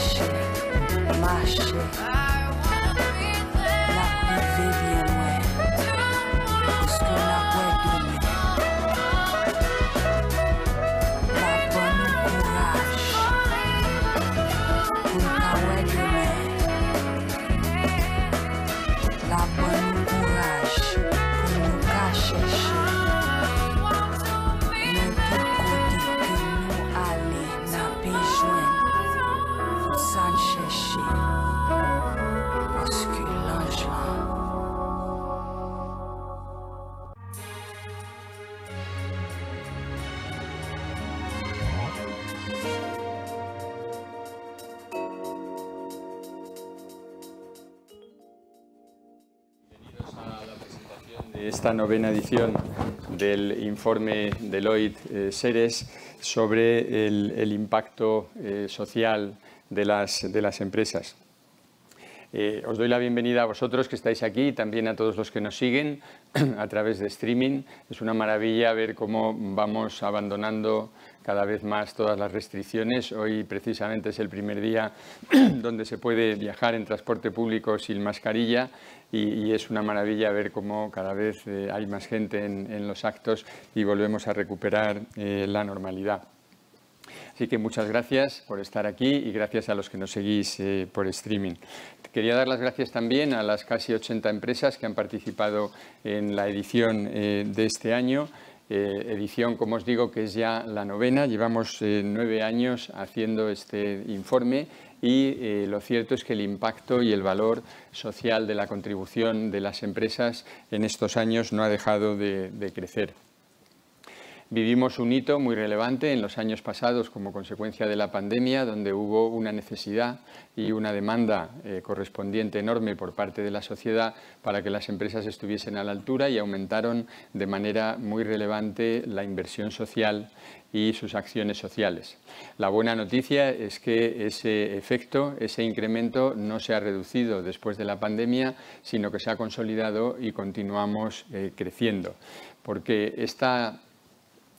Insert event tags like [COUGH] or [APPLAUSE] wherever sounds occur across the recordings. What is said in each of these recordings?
marche, marche. Esta novena edición del informe Deloitte eh, sobre el, el impacto eh, social de las, de las empresas. Eh, os doy la bienvenida a vosotros que estáis aquí y también a todos los que nos siguen [CLEARS THROAT] a través de streaming. Es una maravilla ver cómo vamos abandonando cada vez más todas las restricciones. Hoy precisamente es el primer día [CLEARS THROAT] donde se puede viajar en transporte público sin mascarilla y, y es una maravilla ver cómo cada vez eh, hay más gente en, en los actos y volvemos a recuperar eh, la normalidad. Así que muchas gracias por estar aquí y gracias a los que nos seguís eh, por streaming. Quería dar las gracias también a las casi 80 empresas que han participado en la edición eh, de este año. Eh, edición, como os digo, que es ya la novena. Llevamos eh, nueve años haciendo este informe y eh, lo cierto es que el impacto y el valor social de la contribución de las empresas en estos años no ha dejado de- crecer. Vivimos un hito muy relevante en los años pasados como consecuencia de la pandemia, donde hubo una necesidad y una demanda eh, correspondiente enorme por parte de la sociedad para que las empresas estuviesen a la altura y aumentaron de manera muy relevante la inversión social y sus acciones sociales. La buena noticia es que ese efecto, ese incremento no se ha reducido después de la pandemia, sino que se ha consolidado y continuamos eh, creciendo. Porque esta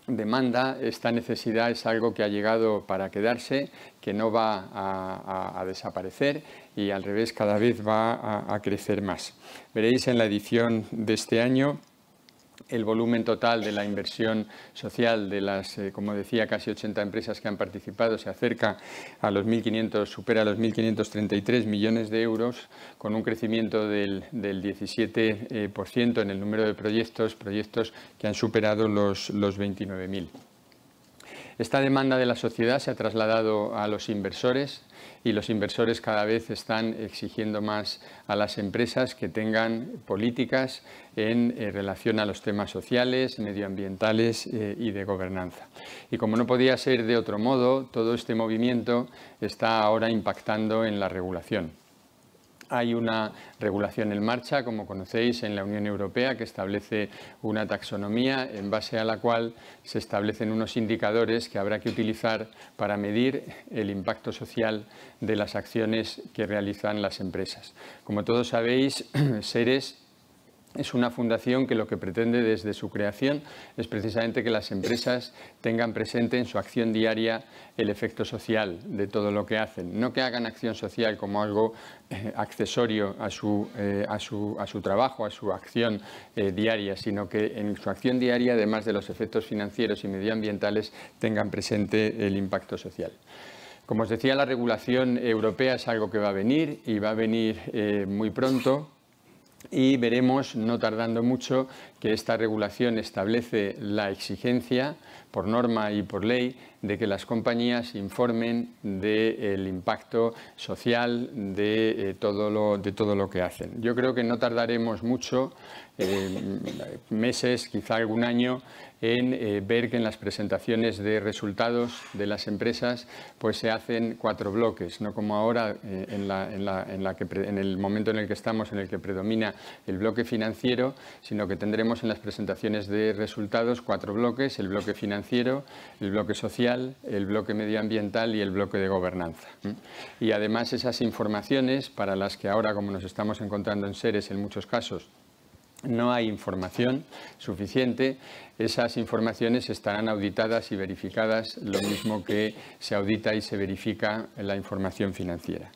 demanda, esta necesidad es algo que ha llegado para quedarse, que no va a, desaparecer y al revés cada vez va a crecer más. Veréis en la edición de este año el volumen total de la inversión social de las, eh, como decía, casi 80 empresas que han participado se acerca a los 1.500, supera los 1.533 millones de euros, con un crecimiento del, del 17% eh, por ciento en el número de proyectos, proyectos que han superado los, los 29.000. Esta demanda de la sociedad se ha trasladado a los inversores y los inversores cada vez están exigiendo más a las empresas que tengan políticas en eh, relación a los temas sociales, medioambientales eh, y de gobernanza. Y como no podía ser de otro modo, todo este movimiento está ahora impactando en la regulación. Hay una regulación en marcha, como conocéis, en la Unión Europea que establece una taxonomía en base a la cual se establecen unos indicadores que habrá que utilizar para medir el impacto social de las acciones que realizan las empresas. Como todos sabéis, [CLEARS THROAT] Seres es una fundación que lo que pretende desde su creación es precisamente que las empresas tengan presente en su acción diaria el efecto social de todo lo que hacen. No que hagan acción social como algo eh, accesorio a su, eh, a, su, a su trabajo, a su acción eh, diaria, sino que en su acción diaria, además de los efectos financieros y medioambientales, tengan presente el impacto social. Como os decía, la regulación europea es algo que va a venir y va a venir muy pronto y veremos, no tardando mucho, que esta regulación establece la exigencia, por norma y por ley, de que las compañías informen del impacto social de, eh, todo lo, de todo lo que hacen. Yo creo que no tardaremos mucho, eh, meses, quizá algún año, en eh, ver que en las presentaciones de resultados de las empresas pues se hacen cuatro bloques, no como ahora eh, en, la- en la- en la que en el momento en el que estamos, en el que predomina el bloque financiero, sino que tendremos en las presentaciones de resultados cuatro bloques, el bloque financiero, el bloque social, el bloque medioambiental y el bloque de gobernanza. Y además esas informaciones para las que ahora, como nos estamos encontrando en seres en muchos casos, no hay información suficiente, esas informaciones estarán auditadas y verificadas, lo mismo que se audita y se verifica la información financiera.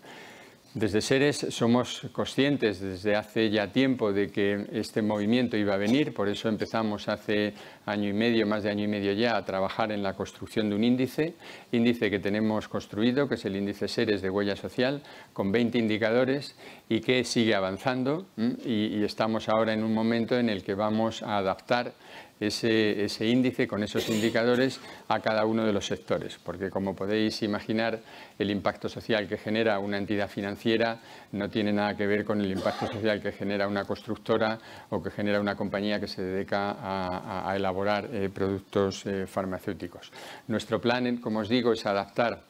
Desde Seres somos conscientes desde hace ya tiempo de que este movimiento iba a venir, por eso empezamos hace año y medio, más de año y medio ya, a trabajar en la construcción de un índice, índice que tenemos construido, que es el índice Seres de huella social, con 20 indicadores y que sigue avanzando y, estamos ahora en un momento en el que vamos a adaptar ese, índice con esos indicadores a cada uno de los sectores, porque como podéis imaginar, el impacto social que genera una entidad financiera no tiene nada que ver con el impacto social que genera una constructora o que genera una compañía que se dedica a, elaborar eh, productos eh, farmacéuticos. Nuestro plan, como os digo, es adaptar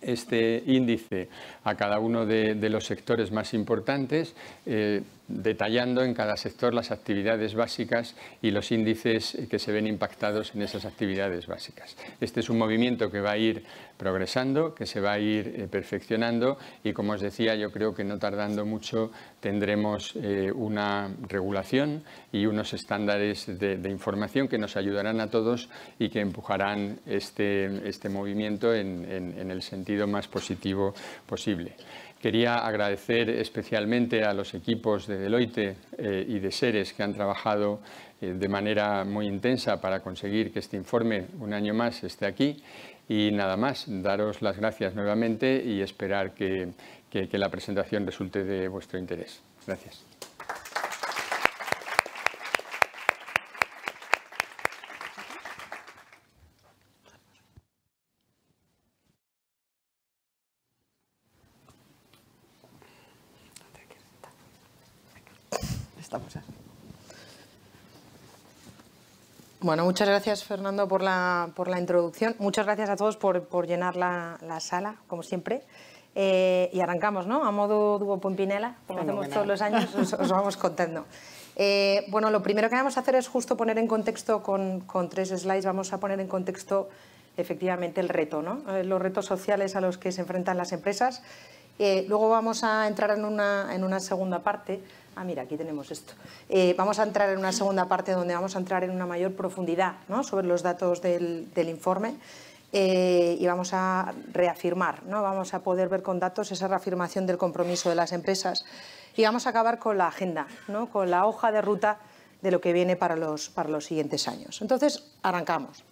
este índice a cada uno de, los sectores más importantes, eh, detallando en cada sector las actividades básicas y los índices que se ven impactados en esas actividades básicas. Este es un movimiento que va a ir progresando, que se va a ir eh, perfeccionando y, como os decía, yo creo que no tardando mucho tendremos eh, una regulación y unos estándares de, información que nos ayudarán a todos y que empujarán este, este movimiento en el sentido más positivo posible. Quería agradecer especialmente a los equipos de Deloitte eh, y de Seres que han trabajado eh, de manera muy intensa para conseguir que este informe un año más esté aquí y nada más, daros las gracias nuevamente y esperar que la presentación resulte de vuestro interés. Gracias. Bueno, muchas gracias Fernando por la, por la introducción. Muchas gracias a todos por, por llenar la, la, sala, como siempre. Eh, y arrancamos, ¿no? A modo dúo Pompinela, como hacemos todos los años, os, vamos contando. Eh, bueno, lo primero que vamos a hacer es justo poner en contexto con, con tres slides, vamos a poner en contexto efectivamente el reto, ¿no? Eh, los retos sociales a los que se enfrentan las empresas. luego vamos a entrar en una, en una segunda parte Ah, mira, aquí tenemos esto. Eh, vamos a entrar en una segunda parte donde vamos a entrar en una mayor profundidad sobre los datos del, informe eh, y vamos a reafirmar, ¿no? vamos a poder ver con datos esa reafirmación del compromiso de las empresas y vamos a acabar con la agenda, ¿no? con la hoja de ruta de lo que viene para los, para los siguientes años. Entonces, arrancamos.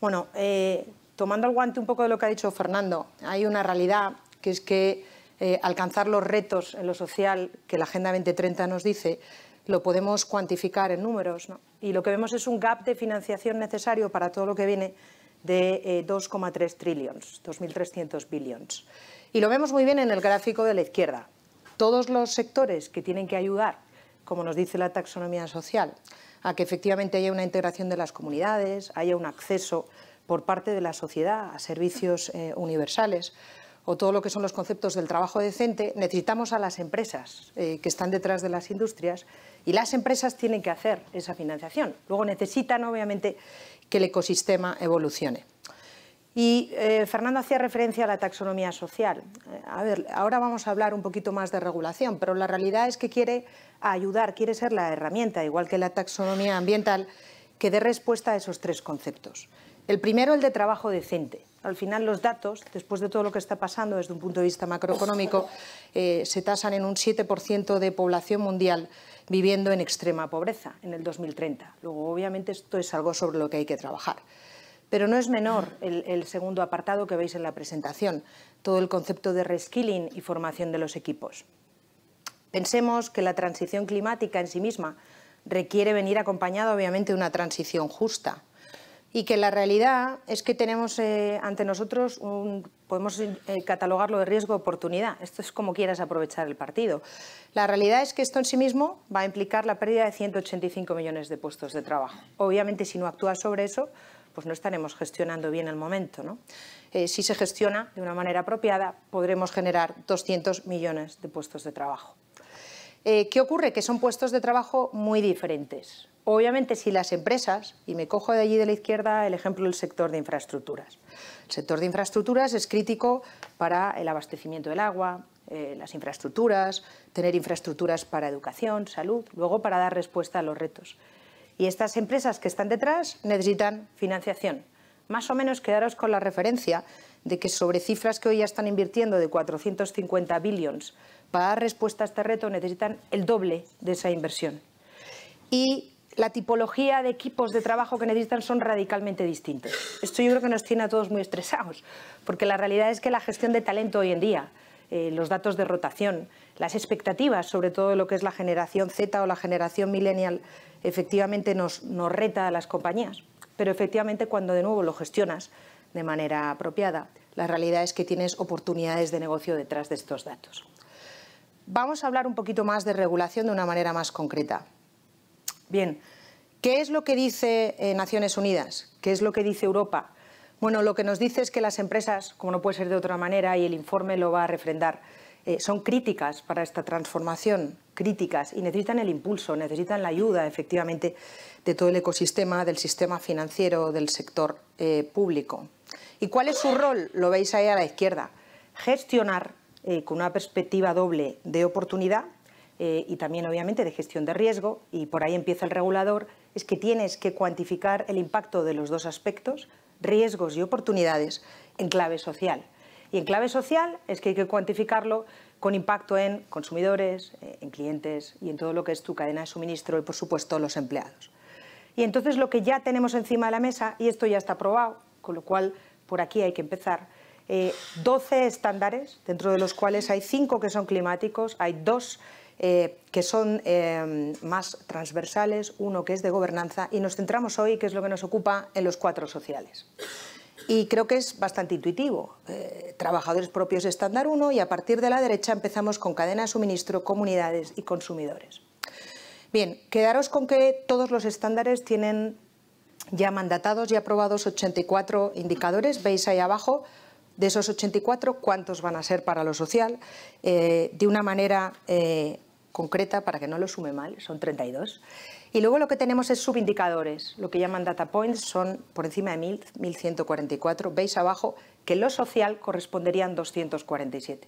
Bueno, eh, tomando el guante un poco de lo que ha dicho Fernando, hay una realidad que es que eh, alcanzar los retos en lo social que la Agenda 2030 nos dice, lo podemos cuantificar en números. Y lo que vemos es un gap de financiación necesario para todo lo que viene de 2,3 eh, trillions, 2.300 billions. Y lo vemos muy bien en el gráfico de la izquierda. Todos los sectores que tienen que ayudar, como nos dice la taxonomía social, a que efectivamente haya una integración de las comunidades, haya un acceso por parte de la sociedad a servicios eh, universales, o todo lo que son los conceptos del trabajo decente, necesitamos a las empresas eh, que están detrás de las industrias y las empresas tienen que hacer esa financiación. Luego necesitan, obviamente, que el ecosistema evolucione. Y eh, Fernando hacía referencia a la taxonomía social. Eh, a ver, ahora vamos a hablar un poquito más de regulación, pero la realidad es que quiere ayudar, quiere ser la herramienta, igual que la taxonomía ambiental, que dé respuesta a esos tres conceptos. El primero, el de trabajo decente. Al final, los datos, después de todo lo que está pasando desde un punto de vista macroeconómico, eh, se tasan en un 7% de población mundial viviendo en extrema pobreza en el 2030. Luego, obviamente, esto es algo sobre lo que hay que trabajar. Pero no es menor el, el segundo apartado que veis en la presentación, todo el concepto de reskilling y formación de los equipos. Pensemos que la transición climática en sí misma requiere venir acompañada, obviamente, de una transición justa y que la realidad es que tenemos eh, ante nosotros, un, podemos eh, catalogarlo de riesgo-oportunidad. Esto es como quieras aprovechar el partido. La realidad es que esto en sí mismo va a implicar la pérdida de 185 millones de puestos de trabajo. Obviamente, si no actúas sobre eso, pues no estaremos gestionando bien el momento. ¿no? Eh, si se gestiona de una manera apropiada, podremos generar 200 millones de puestos de trabajo. ¿Qué ocurre? Que son puestos de trabajo muy diferentes. Obviamente, si las empresas, y me cojo de allí de la izquierda el ejemplo del sector de infraestructuras. El sector de infraestructuras es crítico para el abastecimiento del agua, eh, las infraestructuras, tener infraestructuras para educación, salud, luego para dar respuesta a los retos. Y estas empresas que están detrás necesitan financiación. Más o menos quedaros con la referencia de que sobre cifras que hoy ya están invirtiendo de 450 billions para dar respuesta a este reto necesitan el doble de esa inversión. Y la tipología de equipos de trabajo que necesitan son radicalmente distintos. Esto yo creo que nos tiene a todos muy estresados, porque la realidad es que la gestión de talento hoy en día, eh, los datos de rotación, las expectativas, sobre todo lo que es la generación Z o la generación millennial, efectivamente nos, nos reta a las compañías. Pero efectivamente cuando de nuevo lo gestionas de manera apropiada, la realidad es que tienes oportunidades de negocio detrás de estos datos. Vamos a hablar un poquito más de regulación de una manera más concreta. Bien, ¿qué es lo que dice eh, Naciones Unidas? ¿Qué es lo que dice Europa? Bueno, lo que nos dice es que las empresas, como no puede ser de otra manera, y el informe lo va a refrendar, eh, son críticas para esta transformación, críticas, y necesitan el impulso, necesitan la ayuda, efectivamente, de todo el ecosistema, del sistema financiero, del sector eh, público. ¿Y cuál es su rol? Lo veis ahí a la izquierda. Gestionar con una perspectiva doble de oportunidad eh, y también obviamente de gestión de riesgo, y por ahí empieza el regulador, es que tienes que cuantificar el impacto de los dos aspectos, riesgos y oportunidades, en clave social. Y en clave social es que hay que cuantificarlo con impacto en consumidores, eh, en clientes y en todo lo que es tu cadena de suministro y, por supuesto, los empleados. Y entonces lo que ya tenemos encima de la mesa, y esto ya está aprobado, con lo cual por aquí hay que empezar, 12 eh, estándares, dentro de los cuales hay 5 que son climáticos, hay 2 eh, que son eh, más transversales, uno que es de gobernanza, y nos centramos hoy, que es lo que nos ocupa, en los cuatro sociales. Y creo que es bastante intuitivo. Eh, trabajadores propios estándar 1 y a partir de la derecha empezamos con cadena de suministro, comunidades y consumidores. Bien, quedaros con que todos los estándares tienen ya mandatados y aprobados 84 indicadores, veis ahí abajo, de esos 84, cuántos van a ser para lo social, de una manera concreta para que no lo sume mal, son 32. Y luego lo que tenemos es subindicadores, lo que llaman data points, son por encima de 1000, 1144. Veis abajo que lo social corresponderían 247.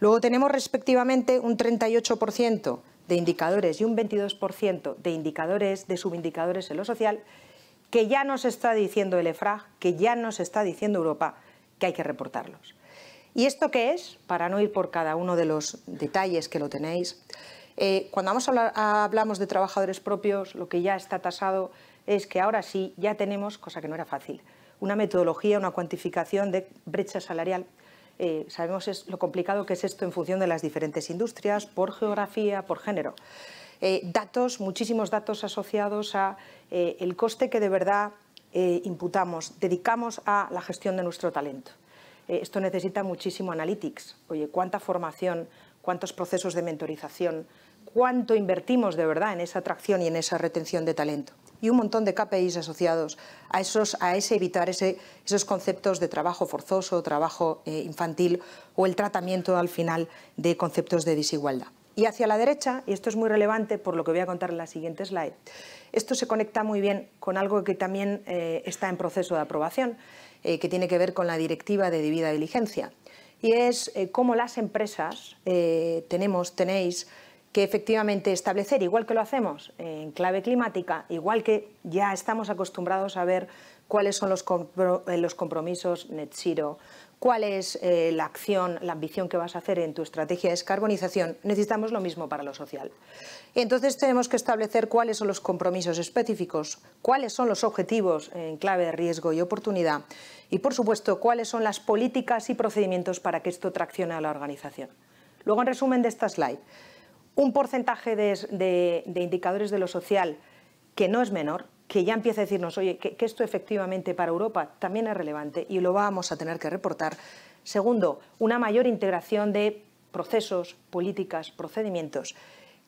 Luego tenemos respectivamente un 38% de indicadores y un 22% de indicadores, de subindicadores en lo social, que ya nos está diciendo el EFRAG, que ya nos está diciendo Europa, que hay que reportarlos. ¿Y esto qué es? Para no ir por cada uno de los detalles que lo tenéis. Eh, cuando hablamos de trabajadores propios, lo que ya está tasado es que ahora sí ya tenemos, cosa que no era fácil, una metodología, una cuantificación de brecha salarial. Eh, sabemos lo complicado que es esto en función de las diferentes industrias, por geografía, por género. Eh, datos, muchísimos datos asociados a el coste que de verdad imputamos, dedicamos a la gestión de nuestro talento. esto necesita muchísimo analytics. Oye, ¿cuánta formación, cuántos procesos de mentorización, cuánto invertimos de verdad en esa atracción y en esa retención de talento. Y un montón de KPIs asociados a, esos, a ese evitar esos conceptos de trabajo forzoso, trabajo eh, infantil o el tratamiento al final de conceptos de desigualdad. Y hacia la derecha, y esto es muy relevante por lo que voy a contar en la siguiente slide, esto se conecta muy bien con algo que también eh, está en proceso de aprobación, eh, que tiene que ver con la directiva de debida diligencia. Y es cómo las empresas tenemos, tenéis, que efectivamente establecer, igual que lo hacemos en clave climática, igual que ya estamos acostumbrados a ver cuáles son los, eh, compromisos net zero, cuál es eh, la acción, la ambición que vas a hacer en tu estrategia de descarbonización, necesitamos lo mismo para lo social. Entonces tenemos que establecer cuáles son los compromisos específicos, cuáles son los objetivos en clave de riesgo y oportunidad y, por supuesto, cuáles son las políticas y procedimientos para que esto traccione a la organización. Luego, en resumen de esta slide, un porcentaje de, indicadores de lo social que no es menor, que ya empieza a decirnos, oye, que, esto efectivamente para Europa también es relevante y lo vamos a tener que reportar. Segundo, una mayor integración de procesos, políticas, procedimientos,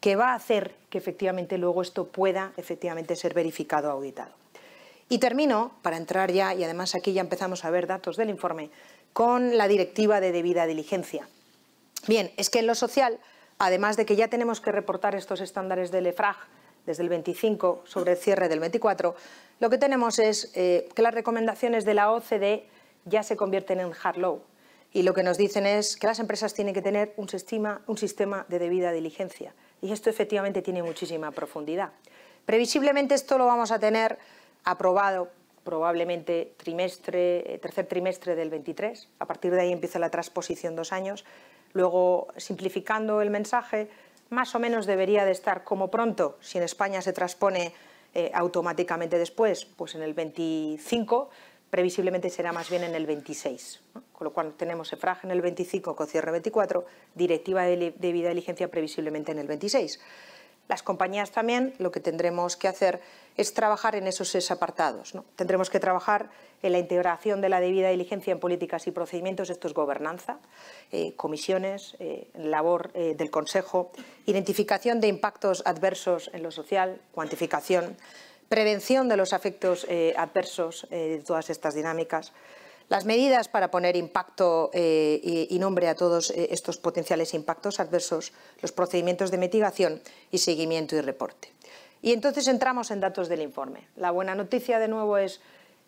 que va a hacer que efectivamente luego esto pueda efectivamente ser verificado, auditado. Y termino, para entrar ya, y además aquí ya empezamos a ver datos del informe, con la directiva de debida diligencia. Bien, es que en lo social además de que ya tenemos que reportar estos estándares del EFRAG desde el 25 sobre el cierre del 24, lo que tenemos es eh, que las recomendaciones de la OCDE ya se convierten en hard law y lo que nos dicen es que las empresas tienen que tener un sistema, un sistema de debida diligencia y esto efectivamente tiene muchísima profundidad. Previsiblemente esto lo vamos a tener aprobado probablemente trimestre, eh, tercer trimestre del 23. A partir de ahí empieza la transposición dos años. Luego, simplificando el mensaje, más o menos debería de estar como pronto, si en España se transpone eh, automáticamente después, pues en el 25, previsiblemente será más bien en el 26. Con lo cual tenemos EFRAG en el 25 con cierre 24, directiva de, de vida diligencia previsiblemente en el 26. Las compañías también lo que tendremos que hacer es trabajar en esos seis apartados. ¿no? Tendremos que trabajar en la integración de la debida diligencia en políticas y procedimientos, esto es gobernanza, eh, comisiones, eh, labor eh, del Consejo, identificación de impactos adversos en lo social, cuantificación, prevención de los efectos adversos de todas estas dinámicas, las medidas para poner impacto eh, y, nombre a todos eh, estos potenciales impactos adversos, los procedimientos de mitigación y seguimiento y reporte. Y entonces entramos en datos del informe. La buena noticia, de nuevo, es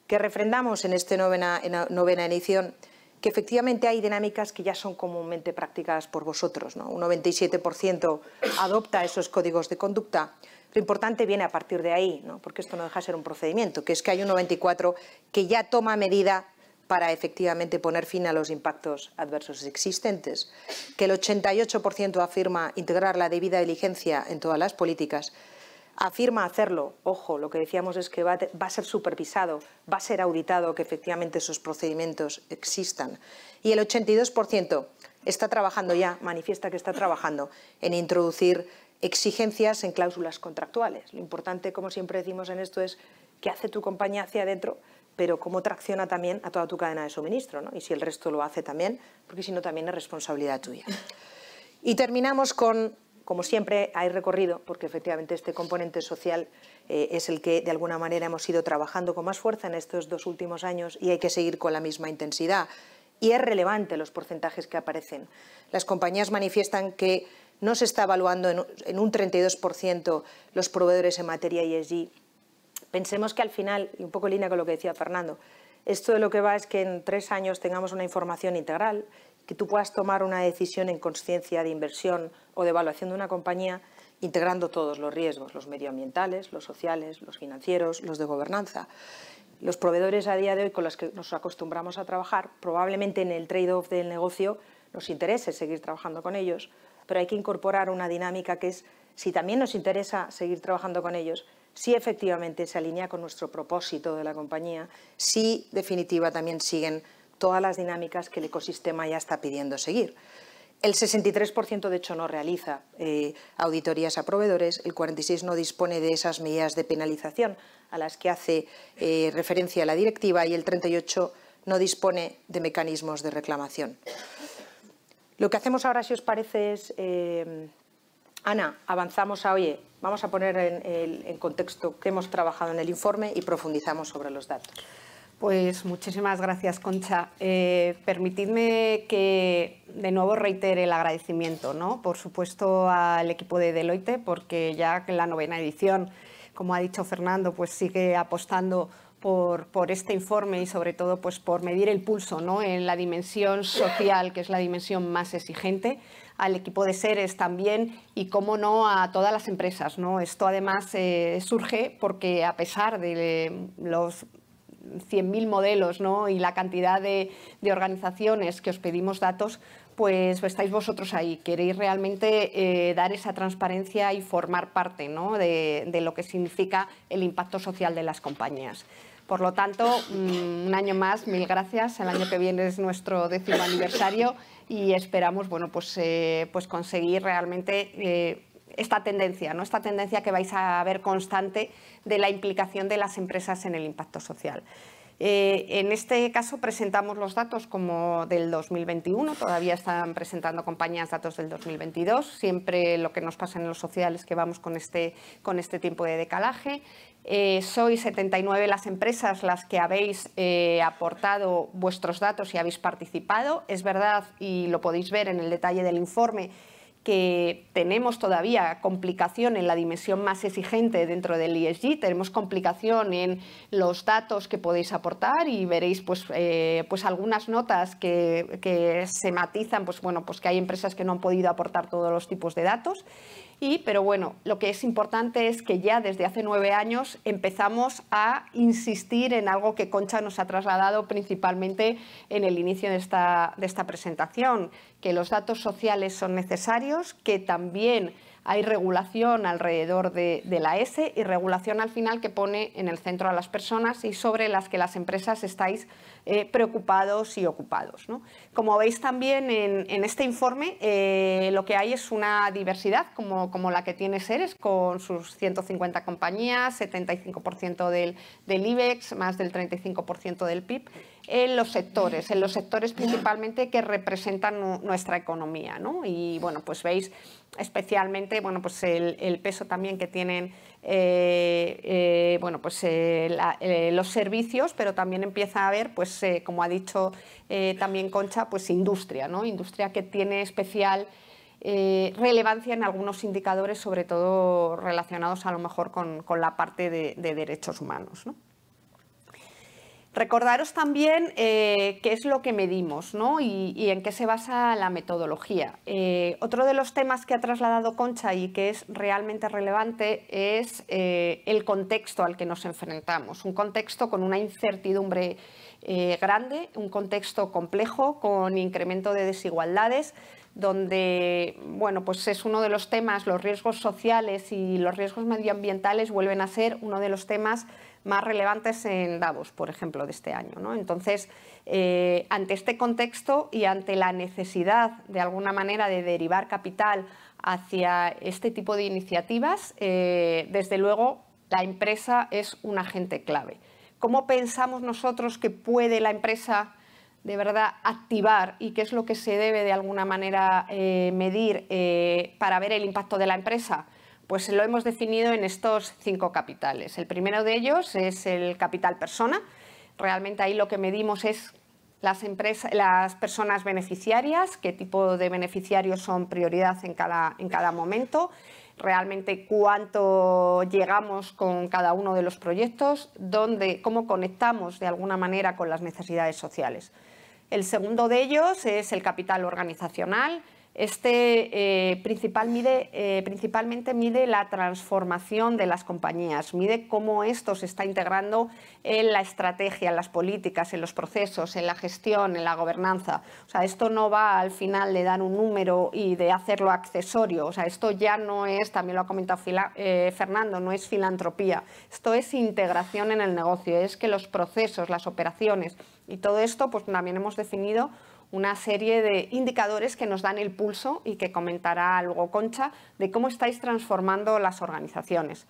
que refrendamos en esta novena, edición que efectivamente hay dinámicas que ya son comúnmente practicadas por vosotros. ¿no? Un 97% adopta esos códigos de conducta. Lo importante viene a partir de ahí, ¿no? porque esto no deja de ser un procedimiento, que es que hay un 94% que ya toma medida para efectivamente poner fin a los impactos adversos existentes, que el 88% afirma integrar la debida diligencia en todas las políticas, afirma hacerlo, ojo, lo que decíamos es que va a ser supervisado, va a ser auditado que efectivamente esos procedimientos existan. Y el 82% está trabajando ya, manifiesta que está trabajando en introducir exigencias en cláusulas contractuales. Lo importante, como siempre decimos en esto, es qué hace tu compañía hacia adentro pero cómo tracciona también a toda tu cadena de suministro, ¿no? y si el resto lo hace también, porque si no también es responsabilidad tuya. [LAUGHS] Y terminamos con, como siempre hay recorrido, porque efectivamente este componente social eh, es el que de alguna manera hemos ido trabajando con más fuerza en estos dos últimos años y hay que seguir con la misma intensidad. Y es relevante los porcentajes que aparecen. Las compañías manifiestan que no se está evaluando en, en un 32% los proveedores en materia ESG Pensemos que al final, y un poco en línea con lo que decía Fernando, esto de lo que va es que en tres años tengamos una información integral, que tú puedas tomar una decisión en conciencia de inversión o de evaluación de una compañía integrando todos los riesgos, los medioambientales, los sociales, los financieros, los de gobernanza. Los proveedores a día de hoy con los que nos acostumbramos a trabajar, probablemente en el trade-off del negocio nos interese seguir trabajando con ellos, pero hay que incorporar una dinámica que es, si también nos interesa seguir trabajando con ellos, si efectivamente se alinea con nuestro propósito de la compañía, si definitiva también siguen todas las dinámicas que el ecosistema ya está pidiendo seguir. El 63% de hecho no realiza eh, auditorías a proveedores, el 46% no dispone de esas medidas de penalización a las que hace eh, referencia la directiva y el 38% no dispone de mecanismos de reclamación. Lo que hacemos ahora, si os parece, es, eh, Ana, avanzamos a, oye, Vamos a poner en, contexto que hemos trabajado en el informe y profundizamos sobre los datos. Pues muchísimas gracias, Concha. Eh, permitidme que de nuevo reitere el agradecimiento, ¿no? por supuesto, al equipo de Deloitte, porque ya que la novena edición, como ha dicho Fernando, pues sigue apostando por, por, este informe y sobre todo pues, por medir el pulso ¿no? en la dimensión social, que es la dimensión más exigente al equipo de seres también y, cómo no, a todas las empresas. ¿no? Esto además eh, surge porque a pesar de los 100.000 modelos ¿no? y la cantidad de, organizaciones que os pedimos datos, pues estáis vosotros ahí. Queréis realmente eh, dar esa transparencia y formar parte ¿no? de, lo que significa el impacto social de las compañías. Por lo tanto, mm, un año más, mil gracias. El año que viene es nuestro décimo aniversario y esperamos bueno, pues, eh, pues conseguir realmente eh, esta tendencia, ¿no? esta tendencia que vais a ver constante de la implicación de las empresas en el impacto social. Eh, en este caso presentamos los datos como del 2021, todavía están presentando compañías datos del 2022, siempre lo que nos pasa en los sociales es que vamos con este, con este tiempo de decalaje. Eh, sois 79 las empresas las que habéis eh, aportado vuestros datos y habéis participado. Es verdad, y lo podéis ver en el detalle del informe, que tenemos todavía complicación en la dimensión más exigente dentro del ESG, tenemos complicación en los datos que podéis aportar y veréis pues, eh, pues algunas notas que, que, se matizan, pues bueno, pues que hay empresas que no han podido aportar todos los tipos de datos Y, pero bueno, lo que es importante es que ya desde hace nueve años empezamos a insistir en algo que Concha nos ha trasladado principalmente en el inicio de esta, de esta presentación, que los datos sociales son necesarios, que también hay regulación alrededor de, la S y regulación al final que pone en el centro a las personas y sobre las que las empresas estáis eh, preocupados y ocupados. Como veis también en, este informe, eh, lo que hay es una diversidad como, la que tiene Seres, con sus 150 compañías, 75% del, del IBEX, más del 35% del PIB en los sectores, en los sectores principalmente que representan nuestra economía. Y bueno, pues veis especialmente bueno, pues el, peso también que tienen eh, eh, bueno, pues, eh, los servicios, pero también empieza a haber, pues, como ha dicho también Concha, pues industria, ¿no? industria que tiene especial relevancia en algunos indicadores, sobre todo relacionados a lo mejor con, la parte de, de derechos humanos. ¿no? Recordaros también eh, qué es lo que medimos y, en qué se basa la metodología. Eh, otro de los temas que ha trasladado Concha y que es realmente relevante es eh, el contexto al que nos enfrentamos. Un contexto con una incertidumbre grande, un contexto complejo, con incremento de desigualdades donde bueno, pues es uno de los temas, los riesgos sociales y los riesgos medioambientales vuelven a ser uno de los temas más relevantes en Davos, por ejemplo, de este año. Entonces, eh, ante este contexto y ante la necesidad, de alguna manera, de derivar capital hacia este tipo de iniciativas, eh, desde luego la empresa es un agente clave. ¿Cómo pensamos nosotros que puede la empresa de verdad activar y qué es lo que se debe de alguna manera eh, medir para ver el impacto de la empresa? Pues lo hemos definido en estos cinco capitales. El primero de ellos es el capital persona. Realmente ahí lo que medimos es las, empresas, las personas beneficiarias, qué tipo de beneficiarios son prioridad en cada, en cada momento, realmente cuánto llegamos con cada uno de los proyectos, dónde, cómo conectamos de alguna manera con las necesidades sociales. El segundo de ellos es el capital organizacional, este eh, principal mide, eh, principalmente mide la transformación de las compañías, mide cómo esto se está integrando en la estrategia, en las políticas, en los procesos, en la gestión, en la gobernanza. O sea, esto no va al final de dar un número y de hacerlo accesorio. O sea, esto ya no es, también lo ha comentado eh, Fernando, no es filantropía. Esto es integración en el negocio, es que los procesos, las operaciones y todo esto, pues también hemos definido una serie de indicadores que nos dan el pulso y que comentará luego Concha de cómo estáis transformando las organizaciones.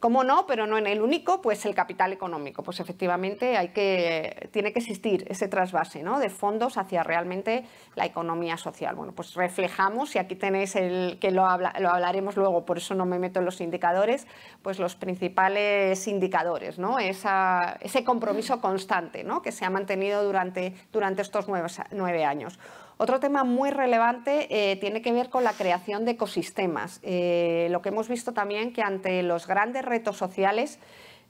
¿Cómo no? Pero no en el único, pues el capital económico. Pues efectivamente hay que, tiene que existir ese trasvase ¿no? de fondos hacia realmente la economía social. Bueno, pues reflejamos, y aquí tenéis el que lo, hablaremos luego, por eso no me meto en los indicadores, pues los principales indicadores, ¿no? ese compromiso constante ¿no? que se ha mantenido durante, durante estos nueve años. Otro tema muy relevante eh, tiene que ver con la creación de ecosistemas. Eh, lo que hemos visto también que ante los grandes retos sociales,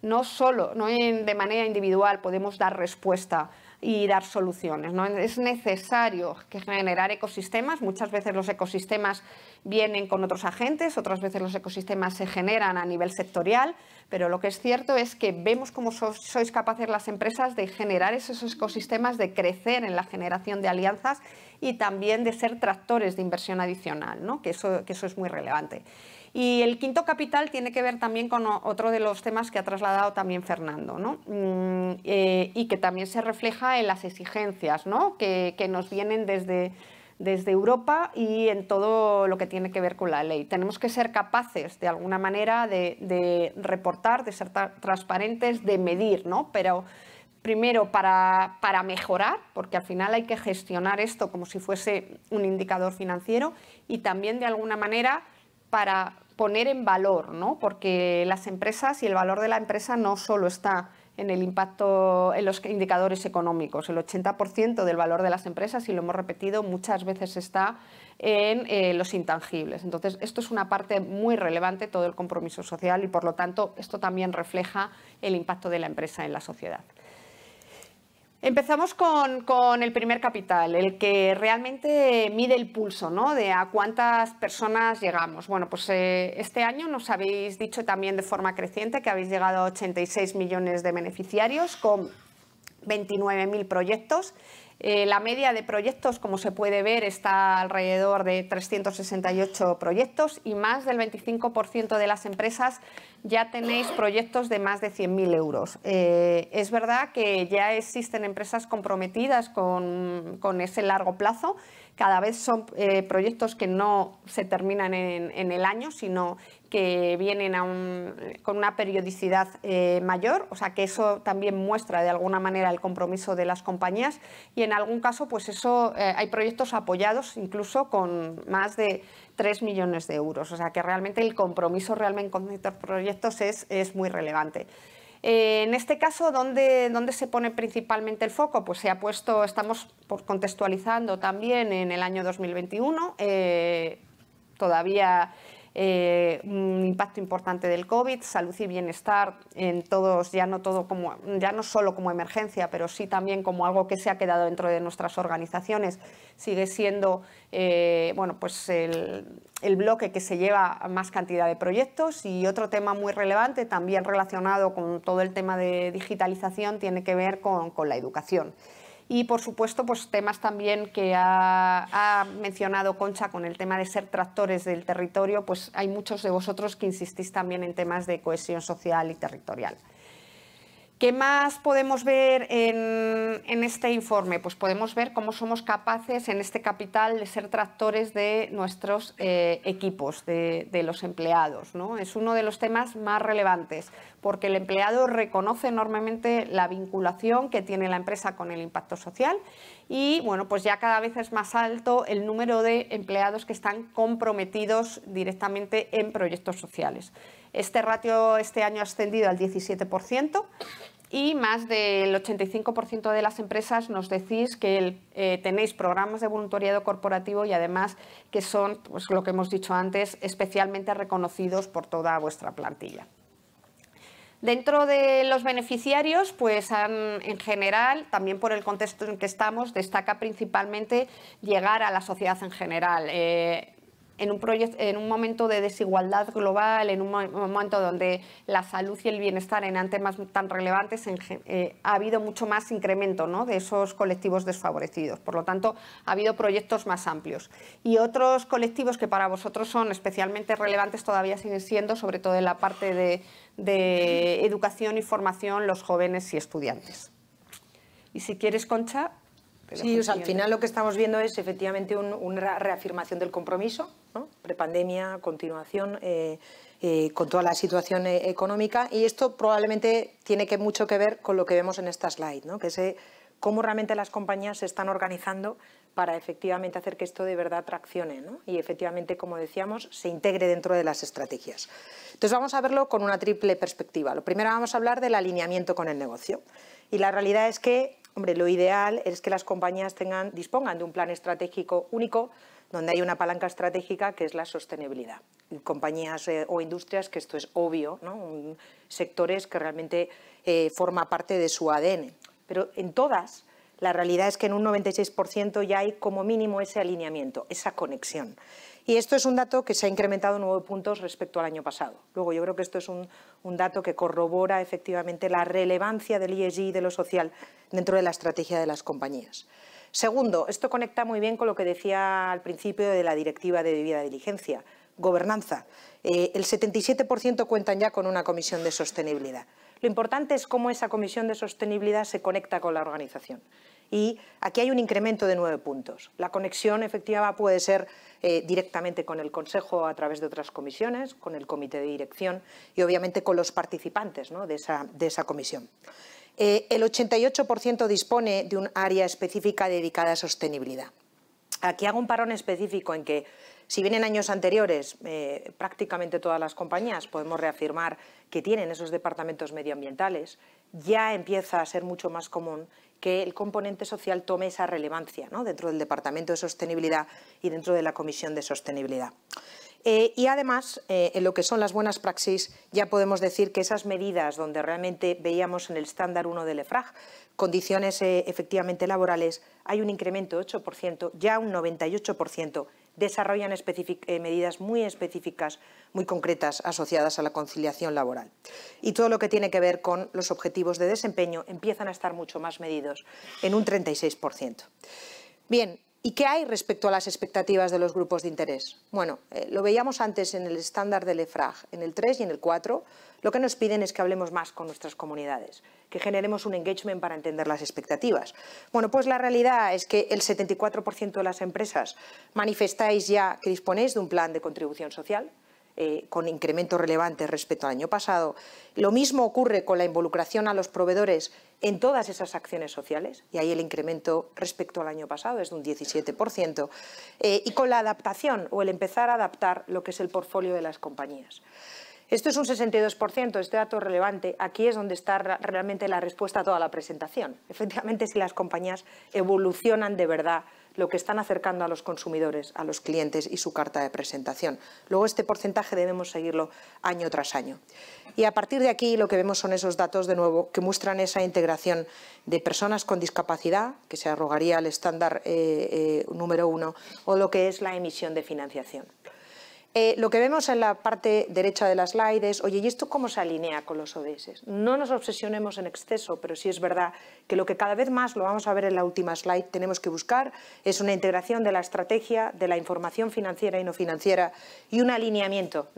no solo no de manera individual podemos dar respuesta y dar soluciones. ¿no? Es necesario generar ecosistemas. Muchas veces los ecosistemas vienen con otros agentes, otras veces los ecosistemas se generan a nivel sectorial, pero lo que es cierto es que vemos cómo sois capaces las empresas de generar esos ecosistemas, de crecer en la generación de alianzas y también de ser tractores de inversión adicional, ¿no? que, eso, que eso es muy relevante. Y el quinto capital tiene que ver también con otro de los temas que ha trasladado también Fernando, ¿no? Mm, eh, y que también se refleja en las exigencias ¿no? que, que nos vienen desde, desde Europa y en todo lo que tiene que ver con la ley. Tenemos que ser capaces, de alguna manera, de, reportar, de ser transparentes, de medir, ¿no? Pero primero para, para, mejorar, porque al final hay que gestionar esto como si fuese un indicador financiero, y también de alguna manera para poner en valor, ¿no? porque las empresas y el valor de la empresa no solo está en el impacto en los indicadores económicos. El 80% del valor de las empresas, y lo hemos repetido muchas veces, está en eh, los intangibles. Entonces, esto es una parte muy relevante, todo el compromiso social, y por lo tanto, esto también refleja el impacto de la empresa en la sociedad. Empezamos con, el primer capital, el que realmente mide el pulso, ¿no? De a cuántas personas llegamos. Bueno, pues eh, este año nos habéis dicho también de forma creciente que habéis llegado a 86 millones de beneficiarios con 29.000 proyectos. Eh, la media de proyectos, como se puede ver, está alrededor de 368 proyectos y más del 25% de las empresas ya tenéis proyectos de más de 100.000 euros. Eh, es verdad que ya existen empresas comprometidas con, con ese largo plazo cada vez son eh, proyectos que no se terminan en, el año, sino que vienen con una periodicidad eh, mayor, o sea que eso también muestra de alguna manera el compromiso de las compañías y en algún caso pues eso eh, hay proyectos apoyados incluso con más de 3 millones de euros, o sea que realmente el compromiso realmente con estos proyectos es, es muy relevante. Eh, en este caso, ¿dónde, se pone principalmente el foco? Pues se ha puesto, estamos contextualizando también en el año 2021, eh, todavía eh, un impacto importante del COVID, salud y bienestar en todos, ya no, todo como, ya no solo como emergencia, pero sí también como algo que se ha quedado dentro de nuestras organizaciones, sigue siendo eh, bueno, pues el, bloque que se lleva más cantidad de proyectos. Y otro tema muy relevante, también relacionado con todo el tema de digitalización, tiene que ver con la educación y por supuesto pues temas también que ha, mencionado Concha con el tema de ser tractores del territorio, pues hay muchos de vosotros que insistís también en temas de cohesión social y territorial. ¿Qué más podemos ver en, este informe? Pues podemos ver cómo somos capaces en este capital de ser tractores de nuestros eh, equipos, de, los empleados. Es uno de los temas más relevantes porque el empleado reconoce enormemente la vinculación que tiene la empresa con el impacto social y bueno, pues ya cada vez es más alto el número de empleados que están comprometidos directamente en proyectos sociales. Este ratio este año ha ascendido al 17% y más del 85% de las empresas nos decís que eh, tenéis programas de voluntariado corporativo y además que son, pues lo que hemos dicho antes, especialmente reconocidos por toda vuestra plantilla. Dentro de los beneficiarios, pues en general, también por el contexto en que estamos, destaca principalmente llegar a la sociedad en general. Eh, en un, en un momento de desigualdad global, en un, momento donde la salud y el bienestar eran temas tan relevantes, eh, ha habido mucho más incremento ¿no? de esos colectivos desfavorecidos. Por lo tanto, ha habido proyectos más amplios. Y otros colectivos que para vosotros son especialmente relevantes todavía siguen siendo, sobre todo en la parte de, de educación y formación, los jóvenes y estudiantes. Y si quieres, Concha, Sí, al final lo que estamos viendo es efectivamente una reafirmación del compromiso, ¿no? prepandemia, continuación, eh, eh, con toda la situación eh, económica y esto probablemente tiene que mucho que ver con lo que vemos en esta slide, que es cómo realmente las compañías se están organizando para efectivamente hacer que esto de verdad traccione y efectivamente, como decíamos, se integre dentro de las estrategias. Entonces vamos a verlo con una triple perspectiva. Lo primero vamos a hablar del alineamiento con el negocio y la realidad es que Hombre, lo ideal es que las compañías tengan, dispongan de un plan estratégico único donde hay una palanca estratégica que es la sostenibilidad. Compañías eh, o industrias, que esto es obvio, sectores que realmente eh, forma parte de su ADN. Pero en todas, la realidad es que en un 96% ya hay como mínimo ese alineamiento, esa conexión. Y esto es un dato que se ha incrementado nueve puntos respecto al año pasado. Luego, yo creo que esto es un, dato que corrobora efectivamente la relevancia del ESG y de lo social dentro de la estrategia de las compañías. Segundo, esto conecta muy bien con lo que decía al principio de la directiva de debida diligencia, gobernanza. Eh, el 77% cuentan ya con una comisión de sostenibilidad. Lo importante es cómo esa comisión de sostenibilidad se conecta con la organización. Y aquí hay un incremento de nueve puntos. La conexión efectiva puede ser eh, directamente con el Consejo a través de otras comisiones, con el Comité de Dirección y obviamente con los participantes de, esa, comisión. Eh, el 88% dispone de un área específica dedicada a sostenibilidad. Aquí hago un parón específico en que, si bien en años anteriores eh, prácticamente todas las compañías podemos reafirmar que tienen esos departamentos medioambientales, ya empieza a ser mucho más común que el componente social tome esa relevancia dentro del Departamento de Sostenibilidad y dentro de la Comisión de Sostenibilidad. Eh, y además, eh, en lo que son las buenas praxis, ya podemos decir que esas medidas donde realmente veíamos en el estándar 1 del EFRAG condiciones eh, efectivamente laborales, hay un incremento de 8%, ya un 98% desarrollan medidas muy específicas, muy concretas, asociadas a la conciliación laboral. Y todo lo que tiene que ver con los objetivos de desempeño empiezan a estar mucho más medidos, en un 36%. Bien, ¿Y qué hay respecto a las expectativas de los grupos de interés? Bueno, eh, lo veíamos antes en el estándar del EFRAG, en el 3 y en el 4, lo que nos piden es que hablemos más con nuestras comunidades, que generemos un engagement para entender las expectativas. Bueno, pues la realidad es que el 74% de las empresas manifestáis ya que disponéis de un plan de contribución social, eh, con incrementos relevantes respecto al año pasado. Lo mismo ocurre con la involucración a los proveedores en todas esas acciones sociales, y ahí el incremento respecto al año pasado es de un 17%, eh, y con la adaptación o el empezar a adaptar lo que es el portfolio de las compañías. Esto es un 62%, este dato relevante. Aquí es donde está realmente la respuesta a toda la presentación. Efectivamente, si las compañías evolucionan de verdad lo que están acercando a los consumidores, a los clientes y su carta de presentación. Luego este porcentaje debemos seguirlo año tras año. Y a partir de aquí lo que vemos son esos datos de nuevo que muestran esa integración de personas con discapacidad, que se arrogaría al estándar eh, eh, número uno, o lo que es la emisión de financiación. Eh, lo que vemos en la parte derecha de la slide es, oye, ¿y esto cómo se alinea con los ODS? No nos obsesionemos en exceso, pero sí es verdad que lo que cada vez más, lo vamos a ver en la última slide, tenemos que buscar es una integración de la estrategia, de la información financiera y no financiera y un alineamiento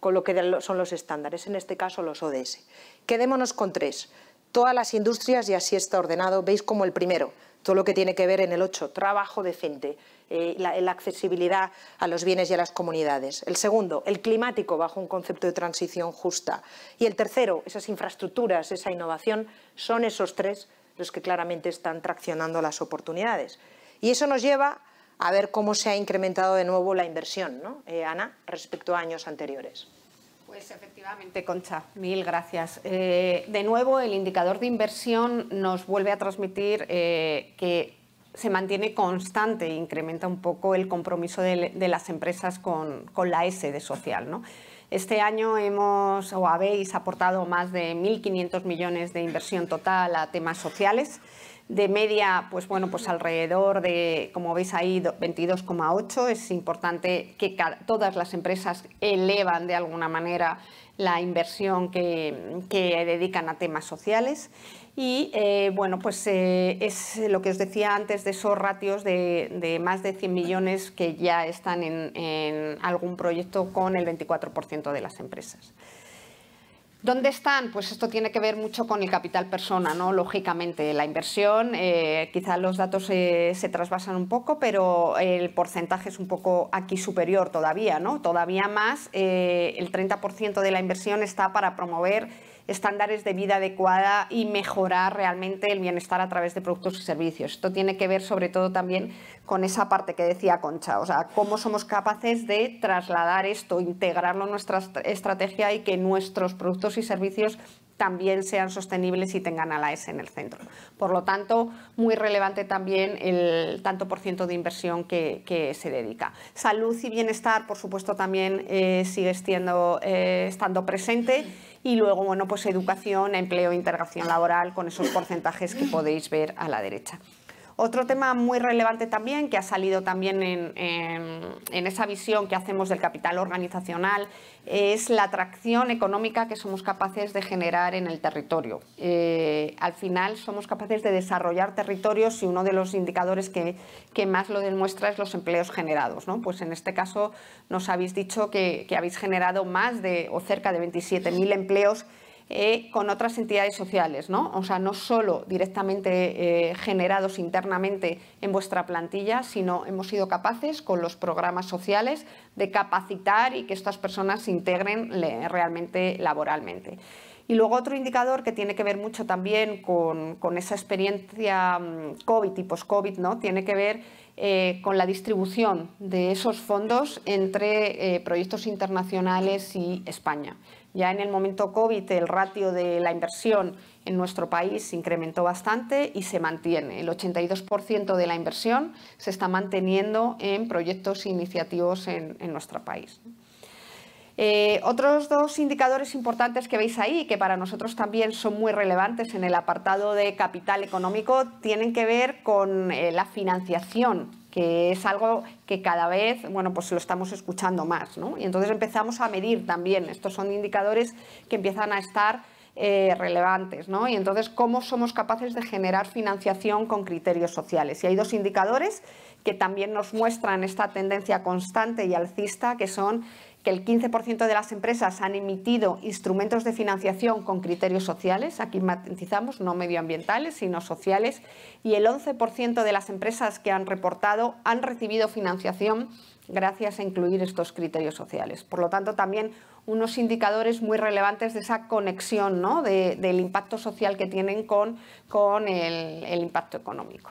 con lo que son los estándares, en este caso los ODS. Quedémonos con tres. Todas las industrias, y así está ordenado, veis como el primero, todo lo que tiene que ver en el 8, trabajo decente, eh, la, accesibilidad a los bienes y a las comunidades. El segundo, el climático bajo un concepto de transición justa. Y el tercero, esas infraestructuras, esa innovación, son esos tres los que claramente están traccionando las oportunidades. Y eso nos lleva a ver cómo se ha incrementado de nuevo la inversión, ¿no? Eh, Ana, respecto a años anteriores. Pues efectivamente, Concha, mil gracias. Eh, de nuevo, el indicador de inversión nos vuelve a transmitir que se mantiene constante e incrementa un poco el compromiso de, las empresas con, la S de social. ¿no? Este año hemos o habéis aportado más de 1.500 millones de inversión total a temas sociales. De media, pues bueno, pues alrededor de, como veis ahí, 22,8. Es importante que todas las empresas elevan de alguna manera la inversión que, que dedican a temas sociales. Y eh, bueno, pues eh, es lo que os decía antes de esos ratios de, más de 100 millones que ya están en, algún proyecto con el 24% de las empresas. ¿Dónde están? Pues esto tiene que ver mucho con el capital persona, ¿no? Lógicamente, la inversión, eh, quizá los datos se trasvasan un poco, pero el porcentaje es un poco aquí superior todavía, ¿no? Todavía más, el 30% de la inversión está para promover estándares de vida adecuada y mejorar realmente el bienestar a través de productos y servicios. Esto tiene que ver sobre todo también con esa parte que decía Concha, o sea, cómo somos capaces de trasladar esto, integrarlo en nuestra estrategia y que nuestros productos y servicios también sean sostenibles y tengan a la S en el centro. Por lo tanto, muy relevante también el tanto por ciento de inversión que, se dedica. Salud y bienestar, por supuesto, también eh, sigue estando, eh, estando presente y luego, bueno, pues educación, empleo, integración laboral con esos porcentajes que podéis ver a la derecha. Otro tema muy relevante también, que ha salido también en, esa visión que hacemos del capital organizacional, es la atracción económica que somos capaces de generar en el territorio. Eh, al final somos capaces de desarrollar territorios y uno de los indicadores que, más lo demuestra es los empleos generados. Pues en este caso nos habéis dicho que, que habéis generado más de o cerca de 27.000 empleos eh, con otras entidades sociales, ¿no? O sea, no solo directamente eh, generados internamente en vuestra plantilla, sino hemos sido capaces con los programas sociales de capacitar y que estas personas se integren realmente laboralmente. Y luego otro indicador que tiene que ver mucho también con, esa experiencia mm, COVID y post-COVID, ¿no? tiene que ver eh, con la distribución de esos fondos entre proyectos internacionales y España. Ya en el momento COVID el ratio de la inversión en nuestro país incrementó bastante y se mantiene. El 82% de la inversión se está manteniendo en proyectos e iniciativos en, en nuestro país. Eh, otros dos indicadores importantes que veis ahí, que para nosotros también son muy relevantes en el apartado de capital económico, tienen que ver con eh, la financiación que es algo que cada vez, bueno, pues lo estamos escuchando más, ¿no? Y entonces empezamos a medir también. Estos son indicadores que empiezan a estar eh, relevantes, ¿no? Y entonces, ¿cómo somos capaces de generar financiación con criterios sociales? Y hay dos indicadores que también nos muestran esta tendencia constante y alcista, que son que el 15% de las empresas han emitido instrumentos de financiación con criterios sociales, aquí matizamos, no medioambientales, sino sociales, y el 11% de las empresas que han reportado han recibido financiación gracias a incluir estos criterios sociales. Por lo tanto, también unos indicadores muy relevantes de esa conexión ¿no? del impacto social que tienen con, con el impacto económico.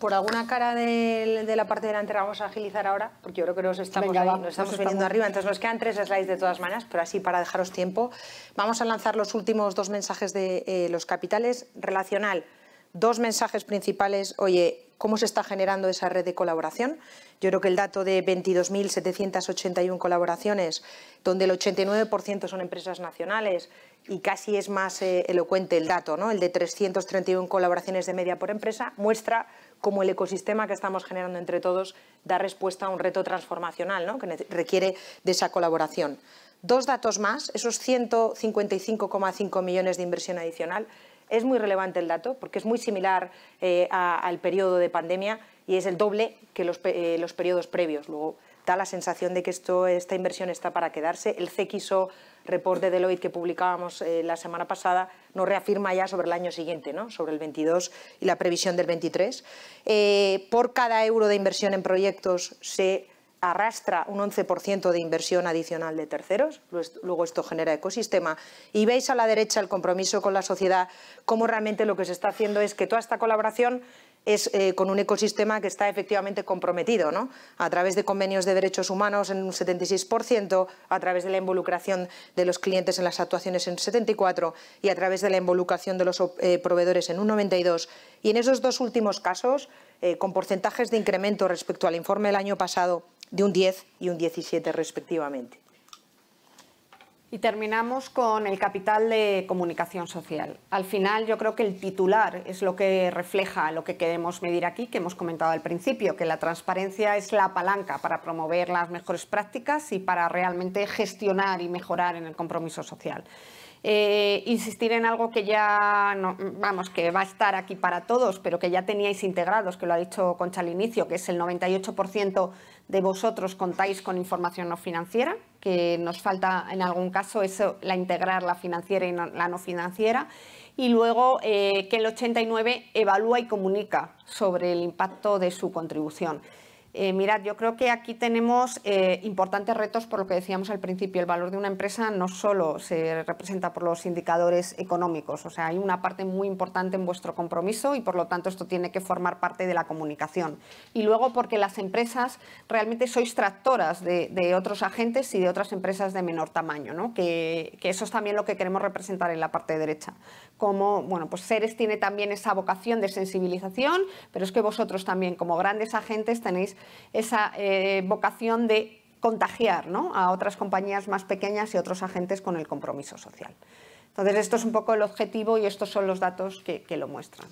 Por alguna cara de, la parte delantera vamos a agilizar ahora, porque yo creo que nos estamos, nos estamos viniendo arriba, entonces nos quedan tres slides de todas maneras, pero así para dejaros tiempo. Vamos a lanzar los últimos dos mensajes de eh, los capitales. Relacional, dos mensajes principales. Oye, ¿cómo se está generando esa red de colaboración? Yo creo que el dato de 22.781 colaboraciones, donde el 89% son empresas nacionales, y casi es más eh, elocuente el dato, ¿no? el de 331 colaboraciones de media por empresa, muestra cómo el ecosistema que estamos generando entre todos da respuesta a un reto transformacional ¿no? que requiere de esa colaboración. Dos datos más, esos 155,5 millones de inversión adicional, es muy relevante el dato porque es muy similar eh, al periodo de pandemia y es el doble que los, eh, periodos previos. Da la sensación de que esta inversión está para quedarse. El CXO report de Deloitte que publicábamos eh, la semana pasada nos reafirma ya sobre el año siguiente, ¿no? sobre el 22 y la previsión del 23. Eh, por cada euro de inversión en proyectos se arrastra un 11% de inversión adicional de terceros, luego esto genera ecosistema, y veis a la derecha el compromiso con la sociedad, cómo realmente lo que se está haciendo es que toda esta colaboración es eh, con un ecosistema que está efectivamente comprometido, ¿no? a través de convenios de derechos humanos en un 76%, a través de la involucración de los clientes en las actuaciones en un 74% y a través de la involucración de los eh, proveedores en un 92%. Y en esos dos últimos casos, eh, con porcentajes de incremento respecto al informe del año pasado de un 10 y un 17 respectivamente. Y terminamos con el capital de comunicación social. Al final yo creo que el titular es lo que refleja lo que queremos medir aquí, que hemos comentado al principio, que la transparencia es la palanca para promover las mejores prácticas y para realmente gestionar y mejorar en el compromiso social. Eh, insistir en algo que ya, vamos, que va a estar aquí para todos, pero que ya teníais integrados, que lo ha dicho Concha al inicio, que es el 98% de vosotros contáis con información no financiera, que nos falta en algún caso eso, la integrar la financiera y la no financiera, y luego eh, que el 89 evalúa y comunica sobre el impacto de su contribución. Eh, mirad, yo creo que aquí tenemos eh, importantes retos por lo que decíamos al principio. El valor de una empresa no solo se representa por los indicadores económicos, o sea, hay una parte muy importante en vuestro compromiso y por lo tanto esto tiene que formar parte de la comunicación. Y luego porque las empresas realmente sois tractoras de, otros agentes y de otras empresas de menor tamaño, ¿no? que, eso es también lo que queremos representar en la parte derecha. Como, bueno, pues Seres tiene también esa vocación de sensibilización, pero es que vosotros también como grandes agentes tenéis esa eh, vocación de contagiar a otras compañías más pequeñas y otros agentes con el compromiso social. Entonces, esto es un poco el objetivo y estos son los datos que, lo muestran.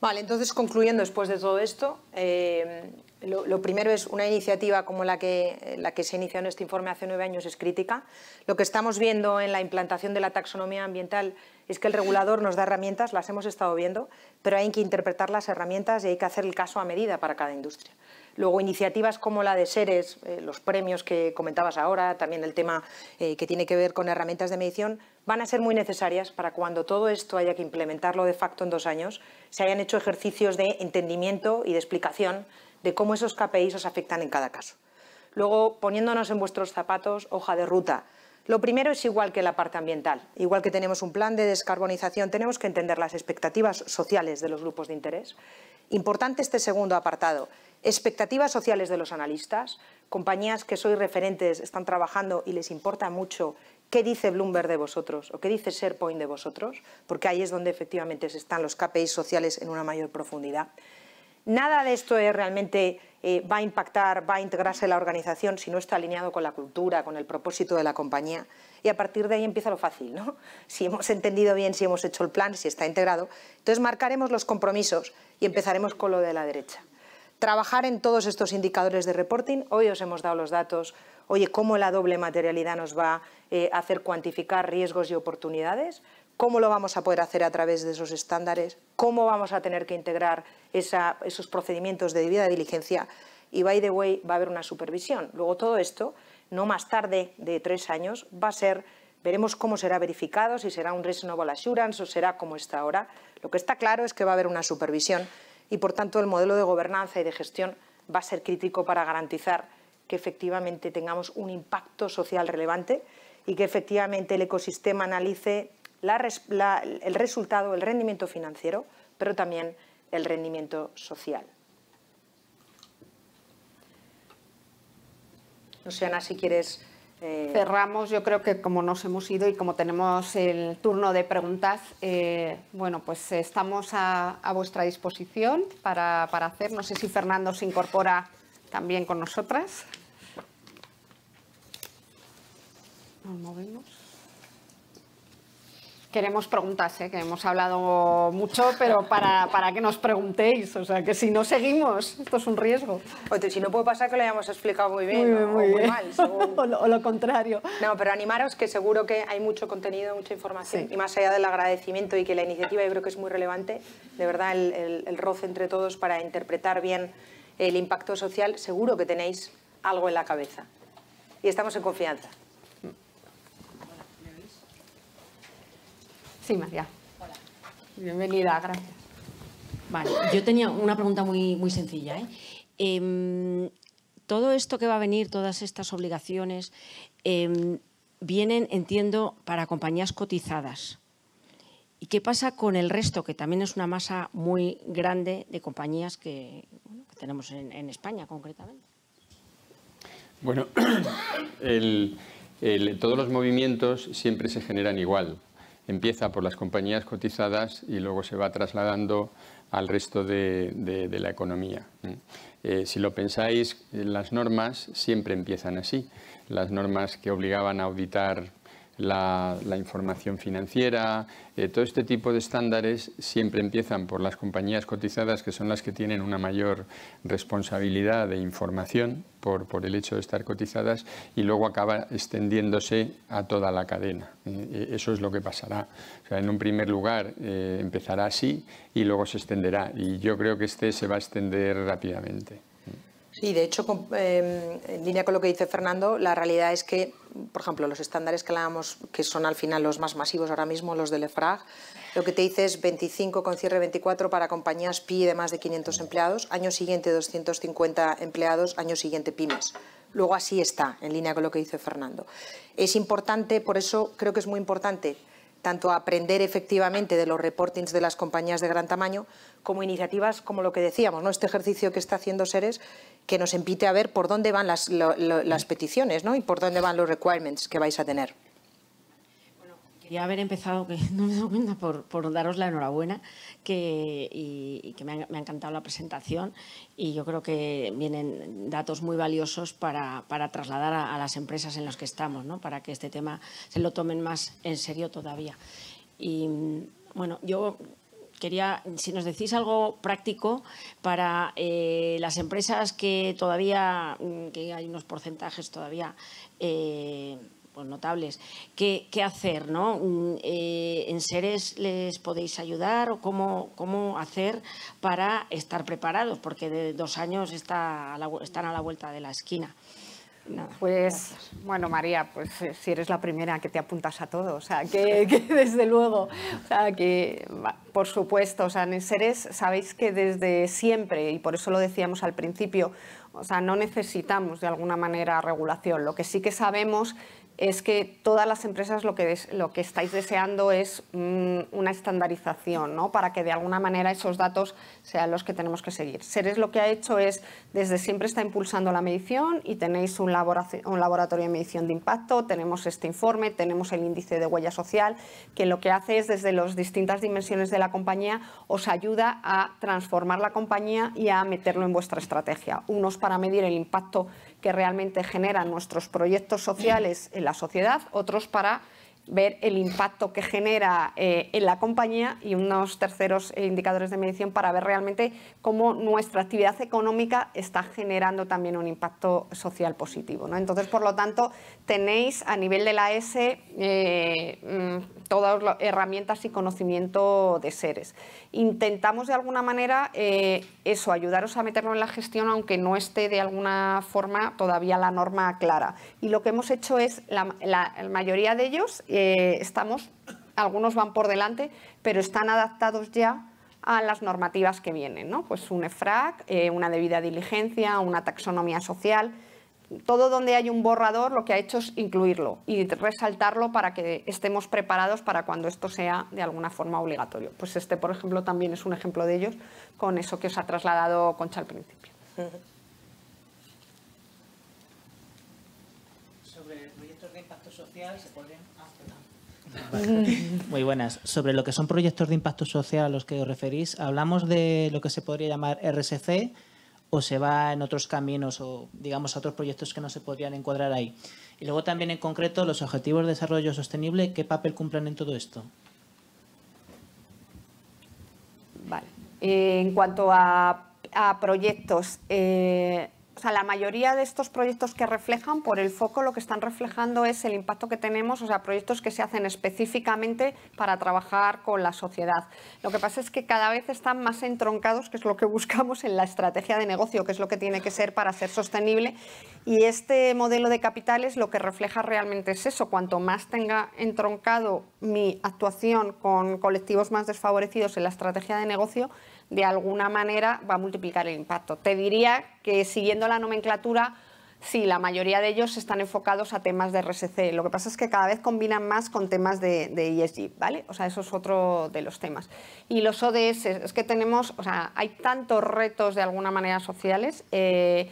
Vale, entonces concluyendo después de todo esto, eh, lo, primero es una iniciativa como la que, la que se inició en este informe hace nueve años es crítica. Lo que estamos viendo en la implantación de la taxonomía ambiental es que el regulador nos da herramientas, las hemos estado viendo, pero hay que interpretar las herramientas y hay que hacer el caso a medida para cada industria. Luego, iniciativas como la de Seres, eh, los premios que comentabas ahora, también el tema eh, que tiene que ver con herramientas de medición, van a ser muy necesarias para cuando todo esto haya que implementarlo de facto en dos años, se hayan hecho ejercicios de entendimiento y de explicación de cómo esos KPIs os afectan en cada caso. Luego, poniéndonos en vuestros zapatos, hoja de ruta. Lo primero es igual que la parte ambiental. Igual que tenemos un plan de descarbonización, tenemos que entender las expectativas sociales de los grupos de interés. Importante este segundo apartado, expectativas sociales de los analistas, compañías que sois referentes están trabajando y les importa mucho qué dice Bloomberg de vosotros o qué dice SharePoint de vosotros, porque ahí es donde efectivamente están los KPIs sociales en una mayor profundidad. Nada de esto es realmente eh, va a impactar, va a integrarse la organización si no está alineado con la cultura, con el propósito de la compañía. Y a partir de ahí empieza lo fácil, ¿no? [LAUGHS] Si hemos entendido bien, si hemos hecho el plan, si está integrado, entonces marcaremos los compromisos y empezaremos con lo de la derecha trabajar en todos estos indicadores de reporting. Hoy os hemos dado los datos, oye, cómo la doble materialidad nos va eh, a hacer cuantificar riesgos y oportunidades, cómo lo vamos a poder hacer a través de esos estándares, cómo vamos a tener que integrar esos procedimientos de debida diligencia y, by the way, va a haber una supervisión. Luego todo esto, no más tarde de tres años, va a ser, veremos cómo será verificado, si será un reasonable assurance o será como está ahora. Lo que está claro es que va a haber una supervisión y, por tanto, el modelo de gobernanza y de gestión va a ser crítico para garantizar que efectivamente tengamos un impacto social relevante y que efectivamente el ecosistema analice el resultado, el rendimiento financiero, pero también el rendimiento social. No sé, Ana, si quieres Cerramos, yo creo que como nos hemos ido y como tenemos el turno de preguntas, eh, bueno, pues estamos a, vuestra disposición para, para, hacer. No sé si Fernando se incorpora también con nosotras. Nos movemos. Queremos preguntas, ¿eh? que hemos hablado mucho, pero para, para, que nos preguntéis. O sea, que si no seguimos, esto es un riesgo. Oye, si no puede pasar que lo hayamos explicado muy bien, muy, muy, mal. [LAUGHS] o, lo, contrario. No, pero animaros que seguro que hay mucho contenido, mucha información. Y más allá del agradecimiento y que la iniciativa yo creo que es muy relevante, de verdad el, el roce entre todos para interpretar bien el impacto social, seguro que tenéis algo en la cabeza. Y estamos en confianza. Sí, María. Hola. Bienvenida, gracias. Vale, yo tenía una pregunta muy, muy sencilla. ¿eh? Em, todo esto que va a venir, todas estas obligaciones, em, vienen, entiendo, para compañías cotizadas. ¿Y qué pasa con el resto, que también es una masa muy grande de compañías que, tenemos en, España concretamente? Bueno, [COUGHS] todos los movimientos siempre se generan igual empieza por las compañías cotizadas y luego se va trasladando al resto de, la economía. Eh, si lo pensáis, las normas siempre empiezan así. Las normas que obligaban a auditar la, información financiera, eh, todo este tipo de estándares siempre empiezan por las compañías cotizadas, que son las que tienen una mayor responsabilidad de información por, por el hecho de estar cotizadas, y luego acaba extendiéndose a toda la cadena. Eh, eh, eso es lo que pasará. O sea, en un primer lugar empezará así y luego se extenderá. Y yo creo que este se va a extender rápidamente. Sí, de hecho, em, en línea con lo que dice Fernando, la realidad es que, por ejemplo, los estándares que hablábamos, que son al final los más masivos ahora mismo, los del EFRAG, lo que te dice es 25 con cierre 24 para compañías PI de más de 500 empleados, año siguiente 250 empleados, año siguiente pymes. Luego así está, en línea con lo que dice Fernando. Es importante, por eso creo que es muy importante tanto aprender efectivamente de los reportings de las compañías de gran tamaño, como iniciativas como lo que decíamos, ¿no? este ejercicio que está haciendo Seres, que nos invite a ver por dónde van las, las peticiones ¿no? y por dónde van los requirements que vais a tener quería haber empezado, [LAUGHS] no me doy cuenta, por, por, daros la enhorabuena que, y, que me ha, encantado la presentación y yo creo que vienen datos muy valiosos para, para trasladar a, las empresas en las que estamos, ¿no? para que este tema se lo tomen más en serio todavía. Y bueno, yo quería, si nos decís algo práctico para eh, las empresas que todavía, que hay unos porcentajes todavía eh, pues, notables. ¿Qué, hacer? ¿no? Mm, eh, ¿En seres les podéis ayudar o cómo, cómo hacer para estar preparados? Porque de dos años está están a la vuelta de la esquina. Pues bueno, María, pues eh, si eres la primera que te apuntas a todo, o sea, que, [LAUGHS] desde luego, o sea, que Por supuesto, o sea, en Seres sabéis que desde siempre, y por eso lo decíamos al principio, o sea, no necesitamos de alguna manera regulación. Lo que sí que sabemos es que todas las empresas lo que, estáis deseando es mm, una estandarización, ¿no? para que de alguna manera esos datos sean los que tenemos que seguir. Seres lo que ha hecho es, desde siempre está impulsando la medición y tenéis un, un laboratorio de medición de impacto, tenemos este informe, tenemos el índice de huella social, que lo que hace es, desde las distintas dimensiones de la compañía, os ayuda a transformar la compañía y a meterlo en vuestra estrategia. Unos para medir el impacto que realmente generan nuestros proyectos sociales en la sociedad, otros para ver el impacto que genera eh, en la compañía y unos terceros indicadores de medición para ver realmente cómo nuestra actividad económica está generando también un impacto social positivo. ¿no? Entonces, por lo tanto, tenéis a nivel de la S eh, mm, todas las herramientas y conocimiento de seres. Intentamos de alguna manera eh, eso, ayudaros a meterlo en la gestión, aunque no esté de alguna forma todavía la norma clara. Y lo que hemos hecho es, la, la mayoría de ellos, eh, estamos, algunos van por delante, pero están adaptados ya a las normativas que vienen, ¿no? Pues un EFRAC, eh, una debida diligencia, una taxonomía social. Todo donde hay un borrador lo que ha hecho es incluirlo y resaltarlo para que estemos preparados para cuando esto sea de alguna forma obligatorio. Pues este, por ejemplo, también es un ejemplo de ellos con eso que os ha trasladado Concha al principio. Sobre proyectos de impacto social se podrían muy buenas. Sobre lo que son proyectos de impacto social a los que os referís, ¿hablamos de lo que se podría llamar RSC o se va en otros caminos o, digamos, a otros proyectos que no se podrían encuadrar ahí? Y luego también, en concreto, los Objetivos de Desarrollo Sostenible, ¿qué papel cumplen en todo esto? Vale. en cuanto a, proyectos, eh, sea, la mayoría de estos proyectos que reflejan, por el foco, lo que están reflejando es el impacto que tenemos, o sea, proyectos que se hacen específicamente para trabajar con la sociedad. Lo que pasa es que cada vez están más entroncados, que es lo que [LAUGHS] buscamos en la estrategia de negocio, que es lo que tiene que ser para ser sostenible. Y este modelo de capitales lo que refleja realmente es eso. Cuanto más tenga entroncado mi actuación con colectivos más desfavorecidos en la estrategia de negocio, de alguna manera va a multiplicar el impacto. Te diría que siguiendo la nomenclatura, sí, la mayoría de ellos están enfocados a temas de RSC. Lo que pasa es que cada vez combinan más con temas de, ESG, ¿vale? O sea, eso es otro de los temas. Y los ODS, es que tenemos, o sea, hay tantos retos de alguna manera sociales. Eh,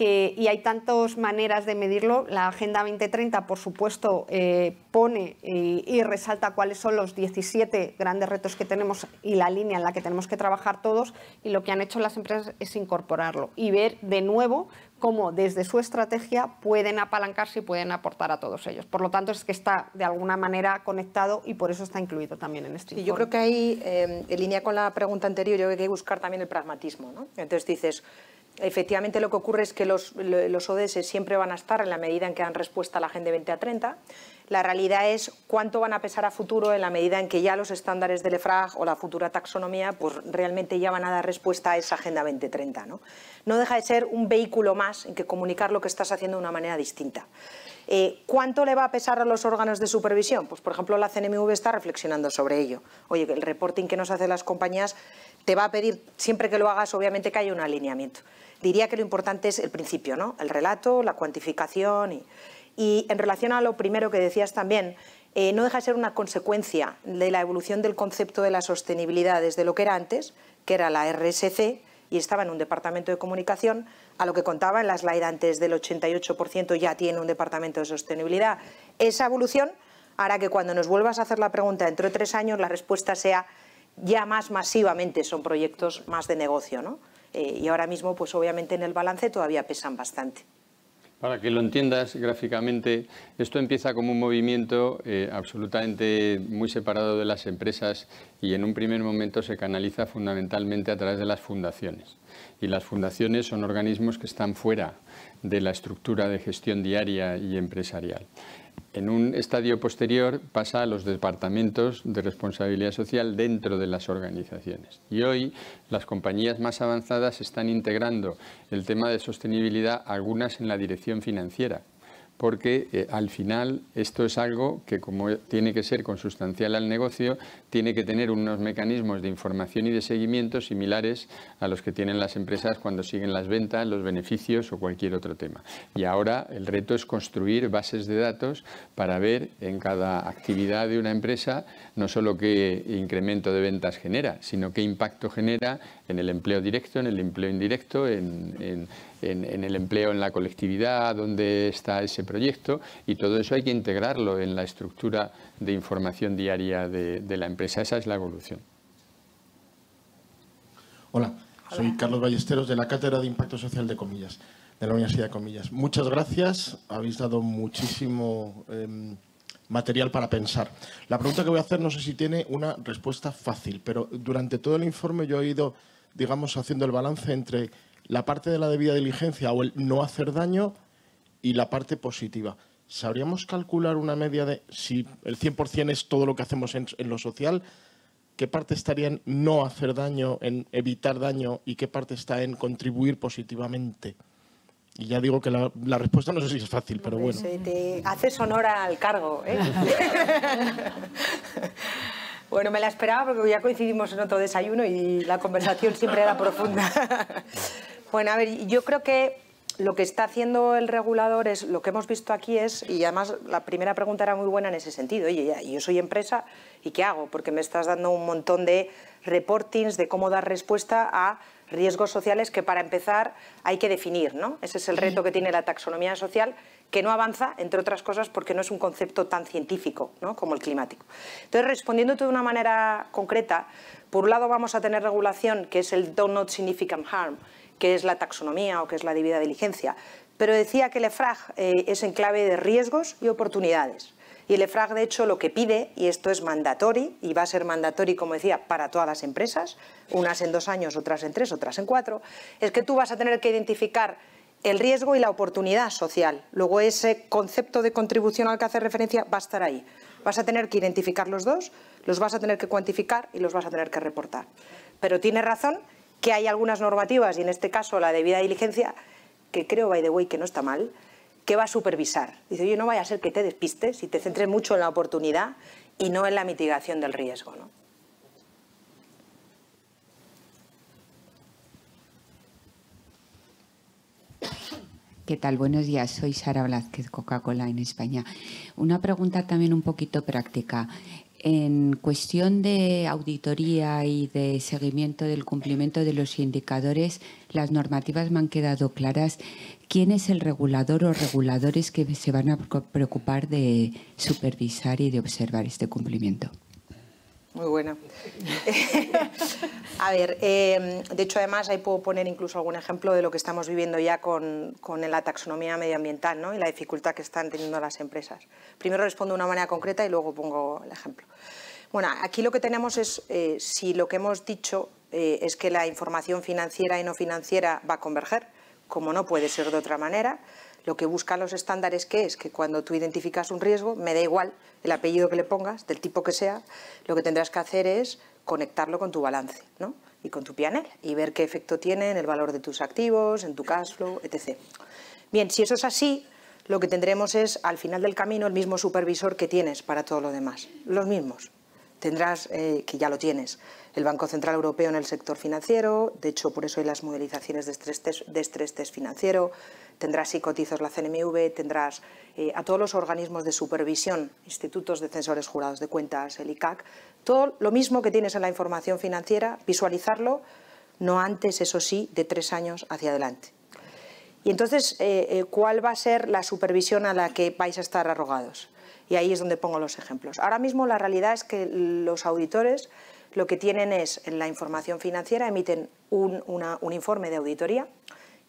y hay tantas maneras de medirlo. La Agenda 2030, por supuesto, eh, pone y, resalta cuáles son los 17 grandes retos que tenemos y la línea en la que tenemos que trabajar todos. Y lo que han hecho las empresas es incorporarlo y ver de nuevo cómo desde su estrategia pueden apalancarse y pueden aportar a todos ellos. Por lo tanto, es que está de alguna manera conectado y por eso está incluido también en este sí, Yo creo que ahí, eh, en línea con la pregunta anterior, yo creo que hay que buscar también el pragmatismo. ¿no? Entonces dices, Efectivamente, lo que ocurre es que los, ODS siempre van a estar en la medida en que dan respuesta a la Agenda 20 a 30. La realidad es cuánto van a pesar a futuro en la medida en que ya los estándares del EFRAG o la futura taxonomía pues, realmente ya van a dar respuesta a esa Agenda 2030. ¿no? no deja de ser un vehículo más en que comunicar lo que estás haciendo de una manera distinta. Eh, ¿Cuánto le va a pesar a los órganos de supervisión? Pues, por ejemplo, la CNMV está reflexionando sobre ello. Oye, el reporting que nos hacen las compañías te va a pedir, siempre que lo hagas, obviamente que haya un alineamiento diría que lo importante es el principio, ¿no? el relato, la cuantificación. Y, en relación a lo primero que decías también, eh, no deja de ser una consecuencia de la evolución del concepto de la sostenibilidad desde lo que era antes, que era la RSC, y estaba en un departamento de comunicación, a lo que contaba en la slide antes del 88% ya tiene un departamento de sostenibilidad. Esa evolución hará que cuando nos vuelvas a hacer la pregunta dentro de tres años, la respuesta sea ya más masivamente son proyectos más de negocio. ¿no? Eh, y ahora mismo, pues obviamente en el balance todavía pesan bastante. Para que lo entiendas gráficamente, esto empieza como un movimiento eh, absolutamente muy separado de las empresas y en un primer momento se canaliza fundamentalmente a través de las fundaciones. Y las fundaciones son organismos que están fuera de la estructura de gestión diaria y empresarial en un estadio posterior pasa a los departamentos de responsabilidad social dentro de las organizaciones. Y hoy las compañías más avanzadas están integrando el tema de sostenibilidad, algunas en la dirección financiera, porque eh, al final esto es algo que como tiene que ser consustancial al negocio, tiene que tener unos mecanismos de información y de seguimiento similares a los que tienen las empresas cuando siguen las ventas, los beneficios o cualquier otro tema. Y ahora el reto es construir bases de datos para ver en cada actividad de una empresa no solo qué incremento de ventas genera, sino qué impacto genera en el empleo directo, en el empleo indirecto, en, el empleo en la colectividad, dónde está ese proyecto y todo eso hay que integrarlo en la estructura de información diaria de, la empresa. Esa es la evolución. Hola, soy Carlos Ballesteros de la Cátedra de Impacto Social de Comillas, de la Universidad de Comillas. Muchas gracias, habéis dado muchísimo em, material para pensar. La pregunta que voy a hacer no sé si tiene una respuesta fácil, pero durante todo el informe yo he ido digamos, haciendo el balance entre la parte de la debida diligencia o el no hacer daño y la parte positiva. ¿Sabríamos calcular una media de si el 100% es todo lo que hacemos en, lo social? ¿Qué parte estaría en no hacer daño, en evitar daño y qué parte está en contribuir positivamente? Y ya digo que la, respuesta no sé si es fácil, pero bueno. Te haces honor al cargo. ¿eh? [LAUGHS] Bueno, me la esperaba porque ya coincidimos en otro desayuno y la conversación siempre era profunda. [LAUGHS] bueno, a ver, yo creo que lo que está haciendo el regulador es, lo que hemos visto aquí es, y además la primera pregunta era muy buena en ese sentido, oye, yo soy empresa y ¿qué hago? Porque me estás dando un montón de reportings de cómo dar respuesta a riesgos sociales que para empezar hay que definir, ¿no? Ese es el reto que tiene la taxonomía social que no avanza, entre otras cosas, porque no es un concepto tan científico como el climático. Entonces, respondiéndote de una manera concreta, por un lado vamos a tener regulación, que es el do not significant harm, que es la taxonomía o que es la debida diligencia, pero decía que el EFRAG eh, es en clave de riesgos y oportunidades. Y el EFRAG, de hecho, lo que pide, y esto es mandatory, y va a ser mandatory, como decía, para todas las empresas, unas en dos años, otras en tres, otras en cuatro, es que tú vas a tener que identificar el riesgo y la oportunidad social. Luego ese concepto de contribución al que hace referencia va a estar ahí. Vas a tener que identificar los dos, los vas a tener que cuantificar y los vas a tener que reportar. Pero tiene razón que hay algunas normativas, y en este caso la debida diligencia, que creo, by the way, que no está mal, que va a supervisar. Dice, oye, no vaya a ser que te despistes y te centres mucho en la oportunidad y no en la mitigación del riesgo. ¿no? ¿Qué tal? Buenos días. Soy Sara Blázquez, Coca-Cola en España. Una pregunta también un poquito práctica. En cuestión de auditoría y de seguimiento del cumplimiento de los indicadores, las normativas me han quedado claras. ¿Quién es el regulador o reguladores que se van a preocupar de supervisar y de observar este cumplimiento? Muy buena. [LAUGHS] a ver, em, de hecho además ahí puedo poner incluso algún ejemplo de lo que estamos viviendo ya con, la taxonomía medioambiental ¿no? y la dificultad que están teniendo las empresas. Primero respondo de una manera concreta y luego pongo el ejemplo. Bueno, aquí lo que tenemos es, eh, si lo que hemos dicho eh, es que la información financiera y no financiera va a converger, como no puede ser de otra manera, lo que buscan los estándares que es que cuando tú identificas un riesgo, me da igual el apellido que le pongas, del tipo que sea, lo que tendrás que hacer es conectarlo con tu balance ¿no? y con tu PNL y ver qué efecto tiene en el valor de tus activos, en tu cash flow, etc. Bien, si eso es así, lo que tendremos es al final del camino el mismo supervisor que tienes para todo lo demás, los mismos. Tendrás, eh, que ya lo tienes, el Banco Central Europeo en el sector financiero, de hecho por eso hay las modelizaciones de estrés test, de estrés test financiero, tendrás si cotizos la CNMV, tendrás eh, a todos los organismos de supervisión, institutos de censores jurados de cuentas, el ICAC, todo lo mismo que tienes en la información financiera, visualizarlo, no antes, eso sí, de tres años hacia adelante. Y entonces, eh, ¿cuál va a ser la supervisión a la que vais a estar arrogados? Y ahí es donde pongo los ejemplos. Ahora mismo la realidad es que los auditores lo que tienen es, en la información financiera, emiten un, informe de auditoría,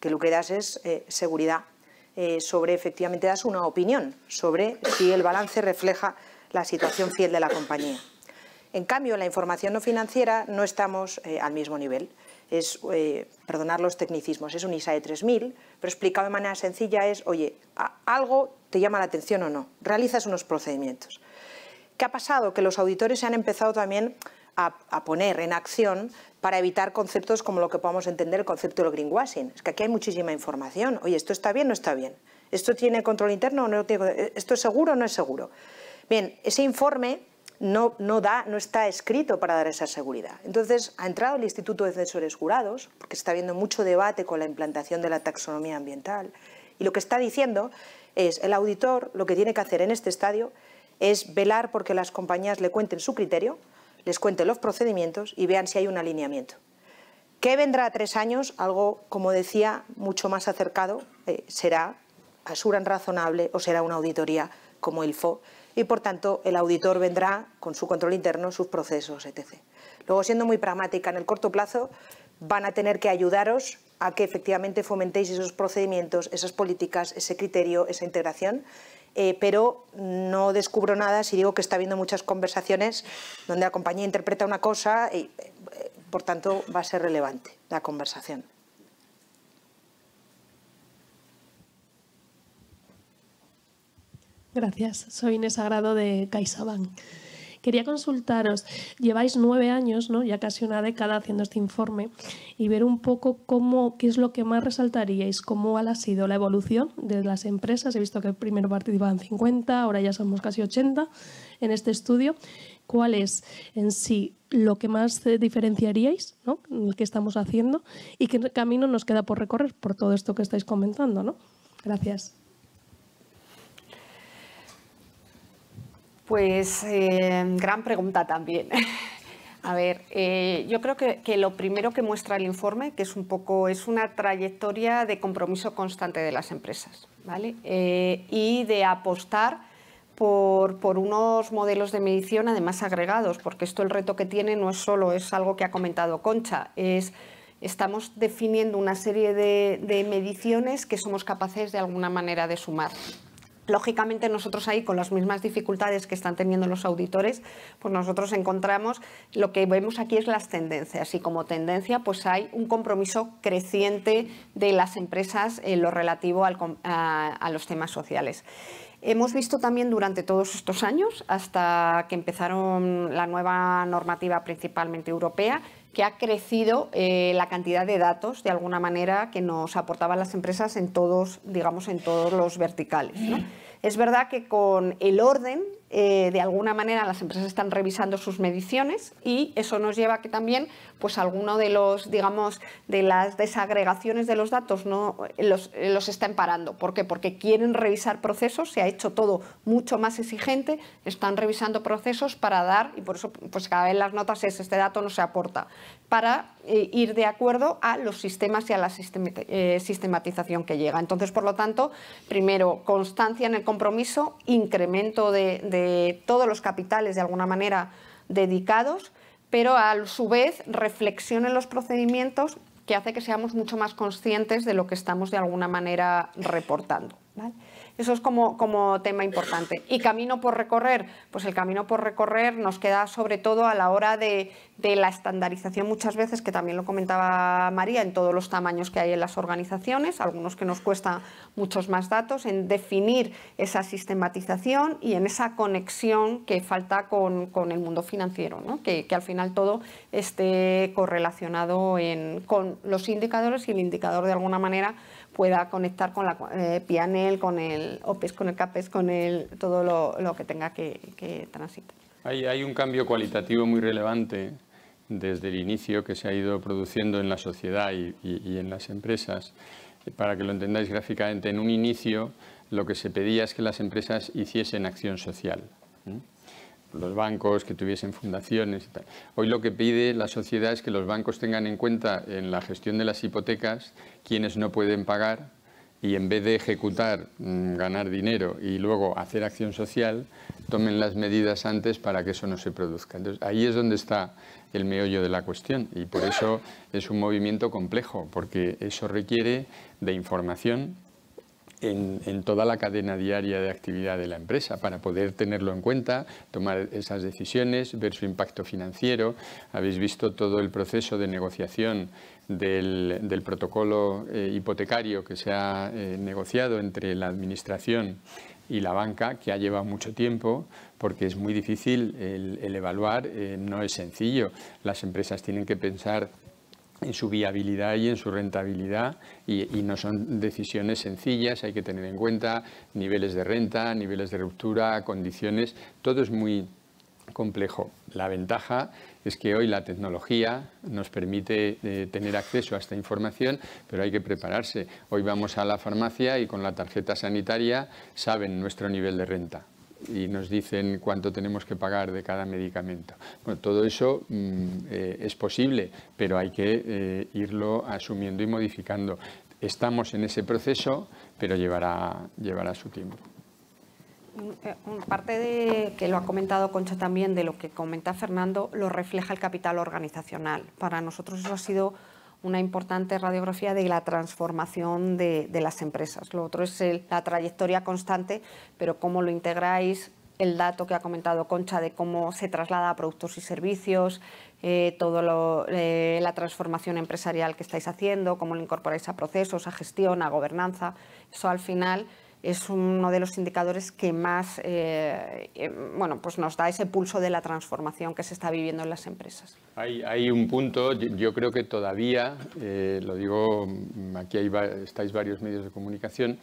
que lo que das es eh, seguridad eh, sobre, efectivamente, das una opinión sobre si el balance refleja la situación fiel de la compañía. En cambio, en la información no financiera no estamos eh, al mismo nivel. Es, perdonar los tecnicismos, es un ISAE 3000, pero explicado de manera sencilla es, oye, algo te llama la atención o no, realizas unos procedimientos. ¿Qué ha pasado? Que los auditores se han empezado también a, poner en acción para evitar conceptos como lo que podamos entender el concepto del greenwashing. Es que aquí hay muchísima información. Oye, ¿esto está bien o no está bien? ¿Esto tiene control interno o no tiene ¿Esto es seguro o no es seguro? Bien, ese informe no, no, da, no está escrito para dar esa seguridad. Entonces, ha entrado el Instituto de Censores Jurados, porque está habiendo mucho debate con la implantación de la taxonomía ambiental, y lo que está diciendo es el auditor lo que tiene que hacer en este estadio es velar porque las compañías le cuenten su criterio, les cuenten los procedimientos y vean si hay un alineamiento. ¿Qué vendrá a tres años? Algo, como decía, mucho más acercado. Eh, será asuran razonable o será una auditoría como el FO y, por tanto, el auditor vendrá con su control interno, sus procesos, etc. Luego, siendo muy pragmática, en el corto plazo van a tener que ayudaros a que efectivamente fomentéis esos procedimientos, esas políticas, ese criterio, esa integración eh, pero no descubro nada si digo que está habiendo muchas conversaciones donde la compañía interpreta una cosa y, eh, por tanto, va a ser relevante la conversación. Gracias. Soy Inés Agrado de CaixaBank. Quería consultaros, lleváis nueve años, ¿no? ya casi una década haciendo este informe, y ver un poco cómo, qué es lo que más resaltaríais, cómo ha sido la evolución de las empresas. He visto que primero participaban 50, ahora ya somos casi 80 en este estudio. ¿Cuál es en sí lo que más diferenciaríais ¿no? que estamos haciendo y qué camino nos queda por recorrer por todo esto que estáis comentando? ¿no? Gracias. Pues eh, gran pregunta también. [LAUGHS] A ver, eh, yo creo que, lo primero que muestra el informe, que es un poco, es una trayectoria de compromiso constante de las empresas, ¿vale? Eh, y de apostar por, unos modelos de medición además agregados, porque esto el reto que tiene no es solo, es algo que ha comentado Concha, es estamos definiendo una serie de mediciones que somos capaces de alguna manera de sumar. Lógicamente nosotros ahí con las mismas dificultades que están teniendo los auditores, pues nosotros encontramos lo que vemos aquí es las tendencias y como tendencia pues hay un compromiso creciente de las empresas en lo relativo a, los temas sociales. Hemos visto también durante todos estos años, hasta que empezaron la nueva normativa principalmente europea, que ha crecido eh, la cantidad de datos de alguna manera que nos aportaban las empresas en todos, digamos, en todos los verticales. Es verdad que con el orden eh, de alguna manera las empresas están revisando sus mediciones y eso nos lleva a que también pues alguno de los digamos de las desagregaciones de los datos no los, los están parando ¿por qué? porque quieren revisar procesos se ha hecho todo mucho más exigente están revisando procesos para dar y por eso pues cada vez las notas es este dato no se aporta para eh, ir de acuerdo a los sistemas y a la eh, sistematización que llega entonces por lo tanto primero constancia en el compromiso incremento de todos los capitales de alguna manera dedicados, pero a su vez reflexión en los procedimientos que hace que seamos mucho más conscientes de lo que estamos de alguna manera reportando. Eso es como, como tema importante. ¿Y camino por recorrer? Pues el camino por recorrer nos queda sobre todo a la hora de, de la estandarización muchas veces, que también lo comentaba María, en todos los tamaños que hay en las organizaciones, algunos que nos cuesta muchos más datos, en definir esa sistematización y en esa conexión que falta con, con el mundo financiero, ¿no? que, que, al final todo esté correlacionado en, con los indicadores y el indicador de alguna manera pueda conectar con la eh, con el OPES, con el CAPES, con el, todo lo, que tenga que, que transitar. Hay, hay, un cambio cualitativo muy relevante desde el inicio que se ha ido produciendo en la sociedad y, en las empresas. Para que lo entendáis gráficamente, en un inicio lo que se pedía es que las empresas hiciesen acción social los bancos, que tuviesen fundaciones. Y tal. Hoy lo que pide la sociedad es que los bancos tengan en cuenta en la gestión de las hipotecas quienes no pueden pagar y en vez de ejecutar, mm, ganar dinero y luego hacer acción social, tomen las medidas antes para que eso no se produzca. Entonces, ahí es donde está el meollo de la cuestión y por eso es un movimiento complejo, porque eso requiere de información, en, toda la cadena diaria de actividad de la empresa para poder tenerlo en cuenta, tomar esas decisiones, ver su impacto financiero. Habéis visto todo el proceso de negociación del, protocolo eh, hipotecario que se ha eh, negociado entre la Administración y la banca, que ha llevado mucho tiempo, porque es muy difícil el, evaluar, eh, no es sencillo. Las empresas tienen que pensar en su viabilidad y en su rentabilidad y, no son decisiones sencillas, hay que tener en cuenta niveles de renta, niveles de ruptura, condiciones, todo es muy complejo. La ventaja es que hoy la tecnología nos permite eh, tener acceso a esta información, pero hay que prepararse. Hoy vamos a la farmacia y con la tarjeta sanitaria saben nuestro nivel de renta y nos dicen cuánto tenemos que pagar de cada medicamento. Bueno, todo eso mm, eh, es posible, pero hay que eh, irlo asumiendo y modificando. Estamos en ese proceso, pero llevará, llevará su tiempo. Eh, parte de que lo ha comentado Concha también, de lo que comenta Fernando, lo refleja el capital organizacional. Para nosotros eso ha sido una importante radiografía de la transformación de, las empresas. Lo otro es la trayectoria constante, pero cómo lo integráis, el dato que ha comentado Concha de cómo se traslada a productos y servicios, eh, toda eh, la transformación empresarial que estáis haciendo, cómo lo incorporáis a procesos, a gestión, a gobernanza. Eso al final es uno de los indicadores que más eh, eh, bueno, pues nos da ese pulso de la transformación que se está viviendo en las empresas. Hay, un punto, yo creo que todavía, eh, lo digo, aquí hay, estáis varios medios de comunicación,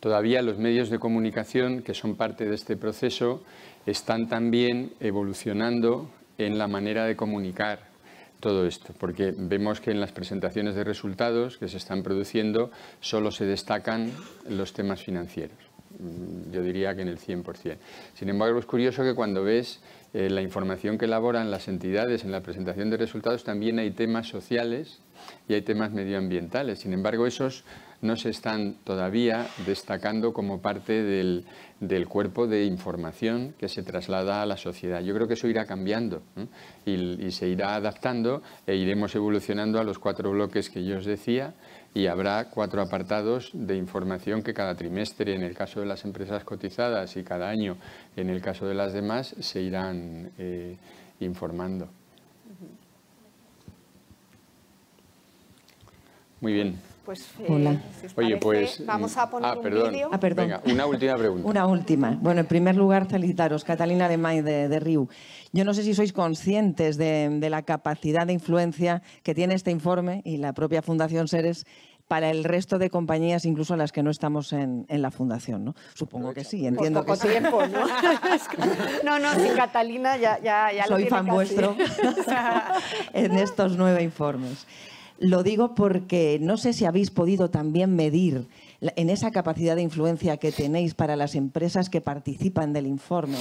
todavía los medios de comunicación que son parte de este proceso están también evolucionando en la manera de comunicar todo esto, porque vemos que en las presentaciones de resultados que se están produciendo solo se destacan los temas financieros. Mm, yo diría que en el 100%. Sin embargo, es curioso que cuando ves eh, la información que elaboran las entidades en la presentación de resultados, también hay temas sociales y hay temas medioambientales. Sin embargo, esos no se están todavía destacando como parte del, cuerpo de información que se traslada a la sociedad. Yo creo que eso irá cambiando y, se irá adaptando e iremos evolucionando a los cuatro bloques que yo os decía y habrá cuatro apartados de información que cada trimestre, en el caso de las empresas cotizadas y cada año, en el caso de las demás, se irán eh, informando. Muy bien. Pues, eh, Hola. Oye, pues vamos a poner ah, un vídeo. Ah, perdón. Venga, una última pregunta. una última. Bueno, en primer lugar, felicitaros, Catalina de May de, de Riu. Yo no sé si sois conscientes de, la capacidad de influencia que tiene este informe y la propia Fundación Seres para el resto de compañías, incluso las que no estamos en, la fundación, ¿no? Supongo que sí, entiendo Por poco que tiempo, ¿no? [LAUGHS] no, no, sí, Catalina ya, ya, ya Soy fan vuestro [LAUGHS] [LAUGHS] en estos nueve informes. Lo digo porque no sé si habéis podido también medir en esa capacidad de influencia que tenéis para las empresas que participan del informe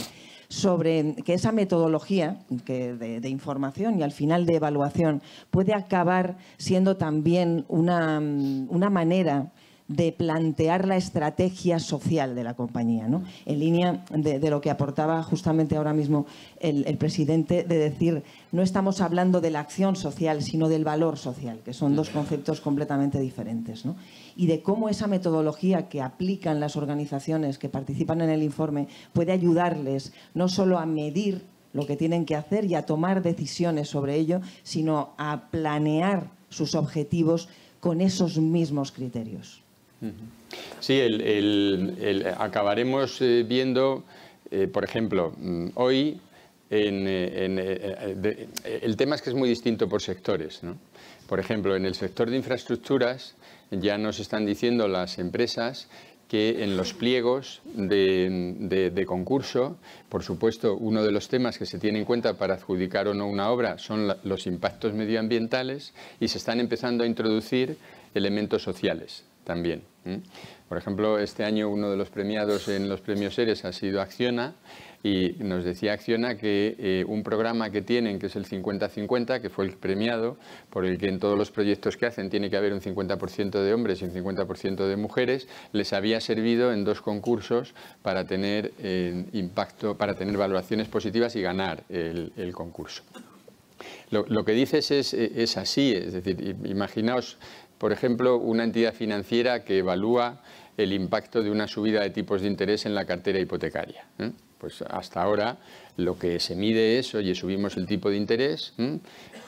sobre que esa metodología de, información y al final de evaluación puede acabar siendo también una, una manera de plantear la estrategia social de la compañía, ¿no? en línea de, lo que aportaba justamente ahora mismo el, presidente, de decir, no estamos hablando de la acción social, sino del valor social, que son dos conceptos completamente diferentes. ¿no? Y de cómo esa metodología que aplican las organizaciones que participan en el informe puede ayudarles no solo a medir lo que tienen que hacer y a tomar decisiones sobre ello, sino a planear sus objetivos con esos mismos criterios. Sí, acabaremos eh, viendo, eh, por ejemplo, mm, hoy eh, el tema es que es muy distinto por sectores. Por ejemplo, en el sector de infraestructuras ya nos están diciendo las empresas que en los pliegos de, concurso, por supuesto, uno de los temas que se tiene en cuenta para adjudicar o no una obra son los impactos medioambientales y se están empezando a introducir elementos sociales también. Por ejemplo, este año uno de los premiados en los premios Seres ha sido Acciona y nos decía Acciona que eh, un programa que tienen, que es el 50-50, que fue el premiado, por el que en todos los proyectos que hacen tiene que haber un 50% de hombres y un 50% de mujeres, les había servido en dos concursos para tener eh, impacto, para tener valoraciones positivas y ganar el, concurso. Lo, que dices es, es, así, es decir, imaginaos por ejemplo, una entidad financiera que evalúa el impacto de una subida de tipos de interés en la cartera hipotecaria. ¿eh? Pues hasta ahora lo que se mide es, oye, subimos el tipo de interés,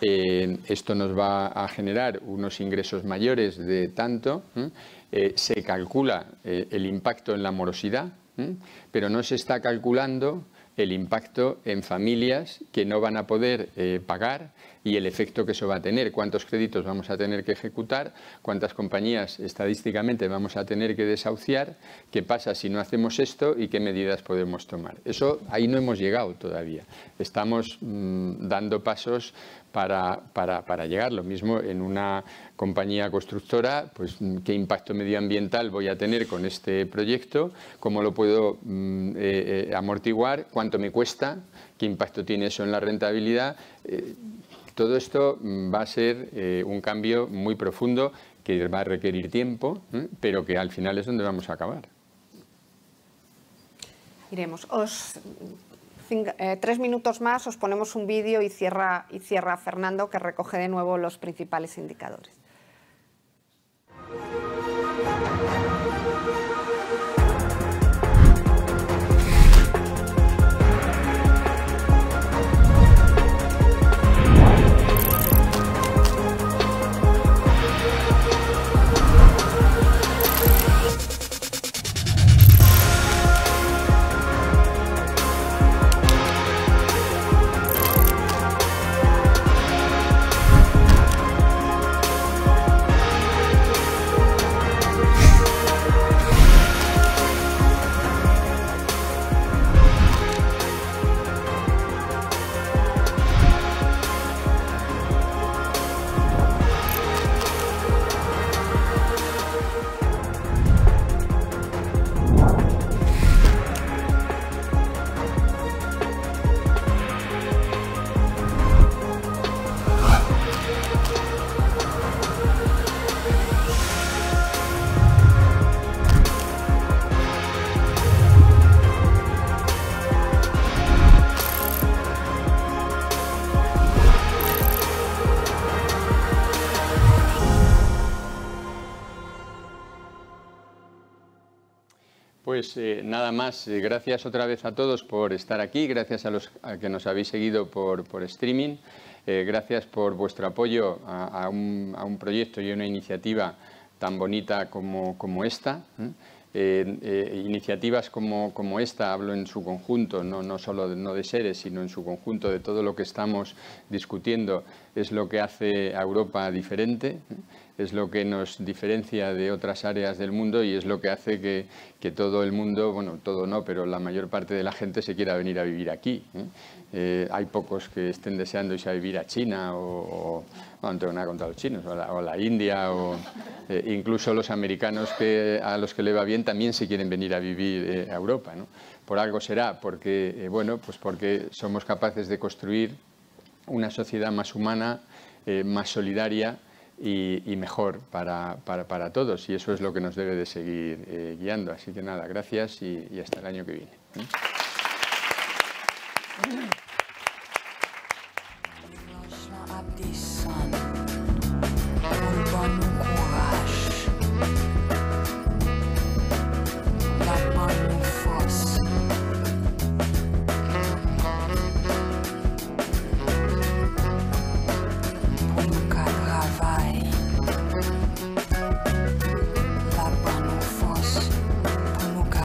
eh, esto nos va a generar unos ingresos mayores de tanto, eh, se calcula el impacto en la morosidad, pero no se está calculando el impacto en familias que no van a poder eh, pagar y el efecto que eso va a tener, cuántos créditos vamos a tener que ejecutar, cuántas compañías estadísticamente vamos a tener que desahuciar, qué pasa si no hacemos esto y qué medidas podemos tomar. Eso ahí no hemos llegado todavía. Estamos mm, dando pasos para, para, llegar. Lo mismo en una compañía constructora, pues qué impacto medioambiental voy a tener con este proyecto, cómo lo puedo mm, eh, eh, amortiguar, cuánto me cuesta, qué impacto tiene eso en la rentabilidad. Eh, todo esto mm, va a ser un cambio muy profundo que va a requerir tiempo, pero que al final es donde vamos a acabar. Iremos. Eh, tres minutos más, os ponemos un vídeo y cierra, y cierra Fernando, que recoge de nuevo los principales indicadores. Pues nada más, eh, gracias otra vez a todos por estar aquí, gracias a los que nos habéis seguido por, streaming, eh, gracias por vuestro apoyo a, un, proyecto y una iniciativa tan bonita como, como esta. iniciativas como, como, esta, hablo en su conjunto, no, no solo de, no de seres, sino en su conjunto de todo lo que estamos discutiendo, es lo que hace a Europa diferente es lo que nos diferencia de otras áreas del mundo y es lo que hace que, todo el mundo, bueno, todo no, pero la mayor parte de la gente se quiera venir a vivir aquí. ¿eh? Eh, hay pocos que estén deseando irse a vivir a China o, no tengo nada contra los chinos, o la, la India, o eh, incluso los americanos que, a los que le va bien también se quieren venir a vivir a Europa. Por algo será, porque, bueno, pues porque somos capaces de construir una sociedad más humana, más solidaria, y, mejor para, para, para, todos. Y eso es lo que nos debe de seguir eh, guiando. Así que nada, gracias y, hasta el año que viene. Mm.